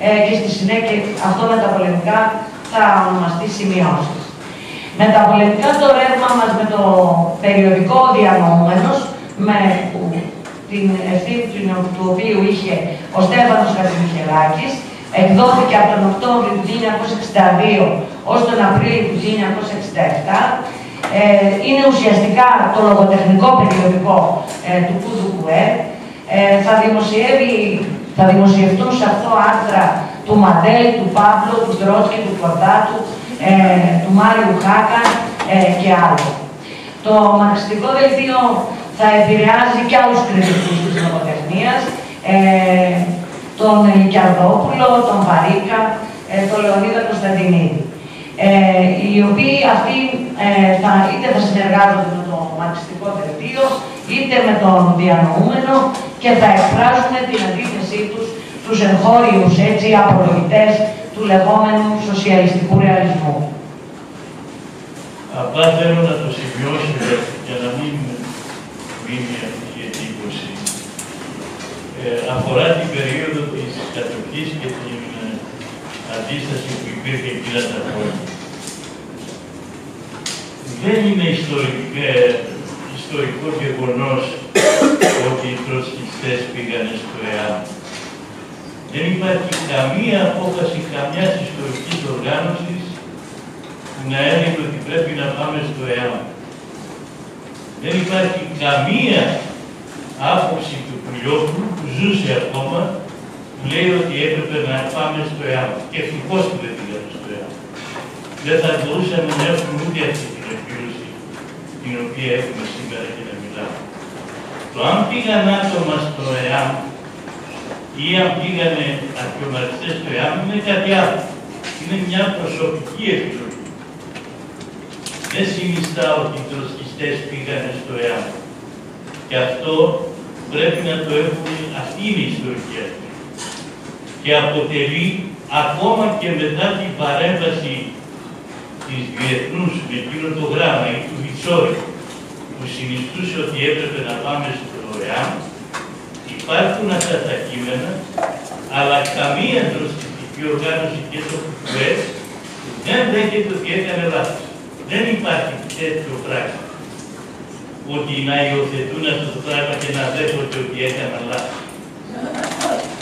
ε, και στη συνέχεια αυτό με τα πολεμικά θα ονομαστεί σημειώσεις. Με τα πολεμικά το ρεύμα μας με το περιοδικό διανοούμενος, με την ευθύνη του οποίου είχε ο Στέφανος Χατζημιχελάκης, εκδόθηκε από τον Οκτώβριο του 1962 ως τον Απρίλιο του 1967 ε, είναι ουσιαστικά το λογοτεχνικό περιοδικό ε, του Κουδουκουέ. Ε, θα, δημοσιεύει, θα δημοσιευτούν σε αυτό άρθρα του Μαντέλ, του Παύλου, του Τρότσκι, του Κορδάτου, ε, του Μάριου Χάκα ε, και άλλων. Το μαρξιστικό δελτίο θα επηρεάζει και άλλους κριτικούς της λογοτεχνίας, ε, τον Λικιαρδόπουλο, τον Βαρίκα, ε, τον Λεωνίδα Κωνσταντινίδη. Ε, οι οποίοι αυτοί ε, θα, είτε θα συνεργάζονται με το μαρξιστικό δελτίο, είτε με τον διανοούμενο και θα εκφράσουν την αντίθεσή τους στους εγχώριους έτσι απολογητές του λεγόμενου σοσιαλιστικού ρεαλισμού. Απλά θέλω να το σημειώσετε για να μην μείνει αυτή η εντύπωση. Ε, αφορά την περίοδο της κατοχής και την ε, αντίσταση που υπήρχε εκείνα τα χρόνια. Δεν είναι ιστορικό, ιστορικό γεγονός ότι οι τροτσκιστές πήγανε στο ΕΑΜ. Δεν υπάρχει καμία απόφαση καμιάς ιστορικής οργάνωσης που να έλεγε ότι πρέπει να πάμε στο ΕΑΜ. Δεν υπάρχει καμία άποψη του Πουλιόπουλου που ζούσε ακόμα που λέει ότι έπρεπε να πάμε στο ΕΑΜ. Και ευτυχώς που δεν πήγαμε στο ΕΑΜ. Δεν θα μπορούσαμε να έχουμε ούτε αυτή την εκπλήρωση την οποία έχουμε σήμερα και να μιλάμε. Το αν πήγαν άτομα στο ΕΑΜ ή αν πήγανε αρχαιομαριστές στο ΕΑΜ είναι κάτι άλλο. Είναι μια προσωπική επιλογή. Δεν συνιστά ότι οι τροσκιστές πήγανε στο ΕΑΜ. Και αυτό πρέπει να το έχουμε, αυτή είναι η ιστορική αυτή. Και αποτελεί ακόμα και μετά την παρέμβαση της διεθνούς με εκείνο το γράμμα ή του Βιτσόρη που συνιστούσε ότι έπρεπε να πάμε στο ΕΑΜ, υπάρχουν αυτά τα κείμενα, αλλά καμία δραστηριοτική οργάνωση και το ΚΚΕΣ δεν δέχεται ότι έκανε λάθος. Δεν υπάρχει τέτοιο πράγμα. Ότι να υιοθετούν αυτό το πράγμα και να δέχονται ότι έκαναν λάθος.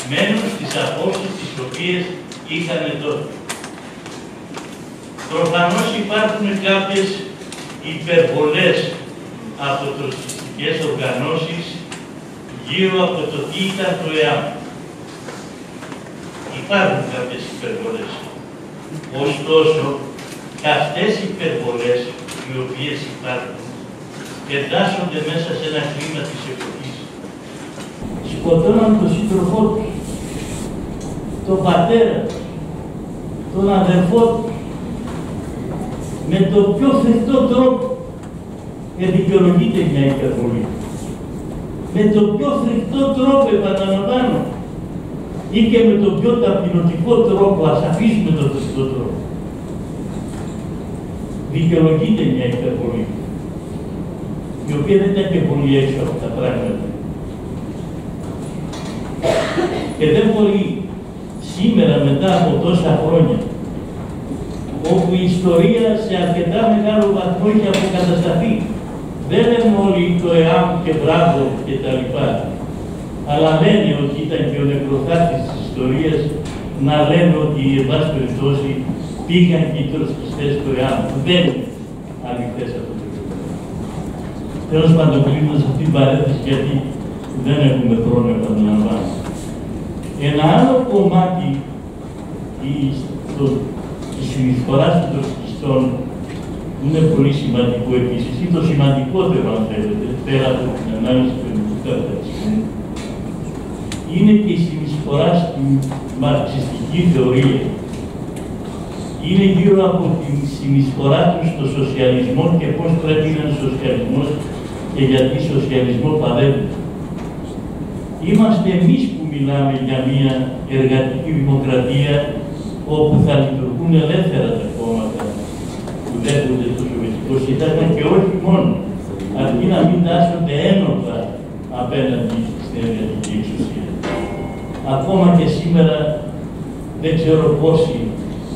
Μένουν στις απόψεις τις οποίες είχαν τότε. Προφανώς υπάρχουν κάποιες υπερβολές από τροτιστικές οργανώσεις γύρω από το τι ήταν το ΕΑΜ. Υπάρχουν κάποιες υπερβολές. Ωστόσο, και αυτές οι υπερβολές οι οποίες υπάρχουν εντάσσονται μέσα σε ένα κλίμα της εποχής. Σκοτώναν τον σύντροφό τους, τον πατέρα τους, τον αδερφό τους, με το πιο φρικτό τρόπο δικαιολογείται μια υπερβολή με τον πιο φρικτό τρόπο, επαναλαμβάνω, ή και με τον πιο ταπεινωτικό τρόπο, ας αφήσουμε τον φρικτό τρόπο. Δικαιολογείται μια υπερβολή, η οποία δεν ήταν και πολύ έξω από τα πράγματα. Και δεν μπορεί σήμερα μετά από τόσα χρόνια, όπου η ιστορία σε αρκετά μεγάλο βαθμό έχει αποκατασταθεί, δεν λένε όλοι το ΕΑΜ και μπράβο και τα λοιπά. Αλλά λένε ότι ήταν και ο νεκροθάτης της ιστορίας να λένε ότι οι πάση περιπτώσει πήγαν και οι τροτσκιστές στο ΕΑΜ. Δεν είναι αληθές αυτό το πράγμα. Τέλος πάντων, κλείνω σε αυτήν την παρένθεση γιατί δεν έχουμε χρόνο να επαναλαμβάνω. Ένα άλλο κομμάτι της συνεισφοράς των τροτσκιστών είναι πολύ σημαντικό επίσης, ή το σημαντικότερο αν θέλετε, πέρα από την ανάλυση του ελληνικού καταξισμού, είναι και η συνεισφορά στην μαρξιστική θεωρία. Είναι γύρω από τη συνεισφορά τους στο σοσιαλισμό και πώς πρέπει να είναι σοσιαλισμός και γιατί σοσιαλισμό παλεύει. Είμαστε εμείς που μιλάμε για μια εργατική δημοκρατία όπου θα λειτουργούν ελεύθερα τα κόμματα που δέχονται το Σοβιετικό Σύνταγμα και όχι μόνο, αρκεί να μην τάσσονται ένοπλα απέναντι στην εργατική εξουσία. Ακόμα και σήμερα δεν ξέρω πόσοι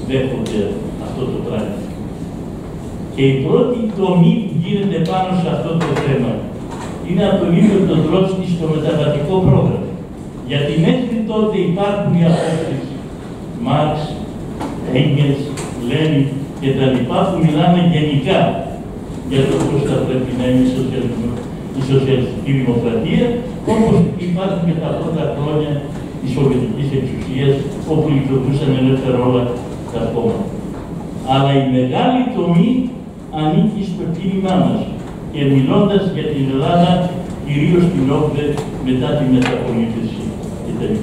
δέχονται αυτό το πράγμα. Και η πρώτη τομή που γίνεται πάνω σε αυτό το θέμα είναι από τον ίδιο τον Τρότσκι στο μεταβατικό πρόγραμμα. Γιατί μέχρι τότε υπάρχουν οι απόψεις Μάρξ, Έγγελς, Λένιν και τα λοιπά που μιλάνε γενικά για το πώς θα πρέπει να είναι η σοσιαλιστική δημοκρατία, όπως υπάρχουν και τα πρώτα χρόνια της Σοβιετικής εξουσίας, όπου λειτουργούσαν ελεύθερα όλα τα κόμματα. Αλλά η μεγάλη τομή ανήκει στο κίνημά μας και μιλώντας για την Ελλάδα, κυρίως την Όπδε μετά τη μεταπολίτευση κτλ.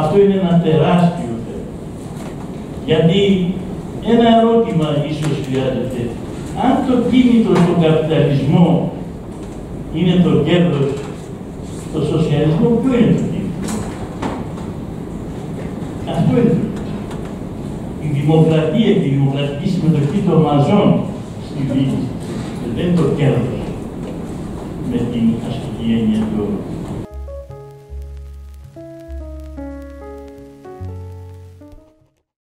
Αυτό είναι ένα τεράστιο θέμα. Γιατί ένα ερώτημα ίσως χρειάζεται. Αν το κίνητρο στον καπιταλισμό είναι το κέρδος, το σοσιαλισμό ποιο είναι το κίνητρο; Αυτό είναι το Η δημοκρατία και η δημοκρατική συμμετοχή των μαζών στη διοίκηση δεν είναι το κέρδος με την αστική έννοια του όρου.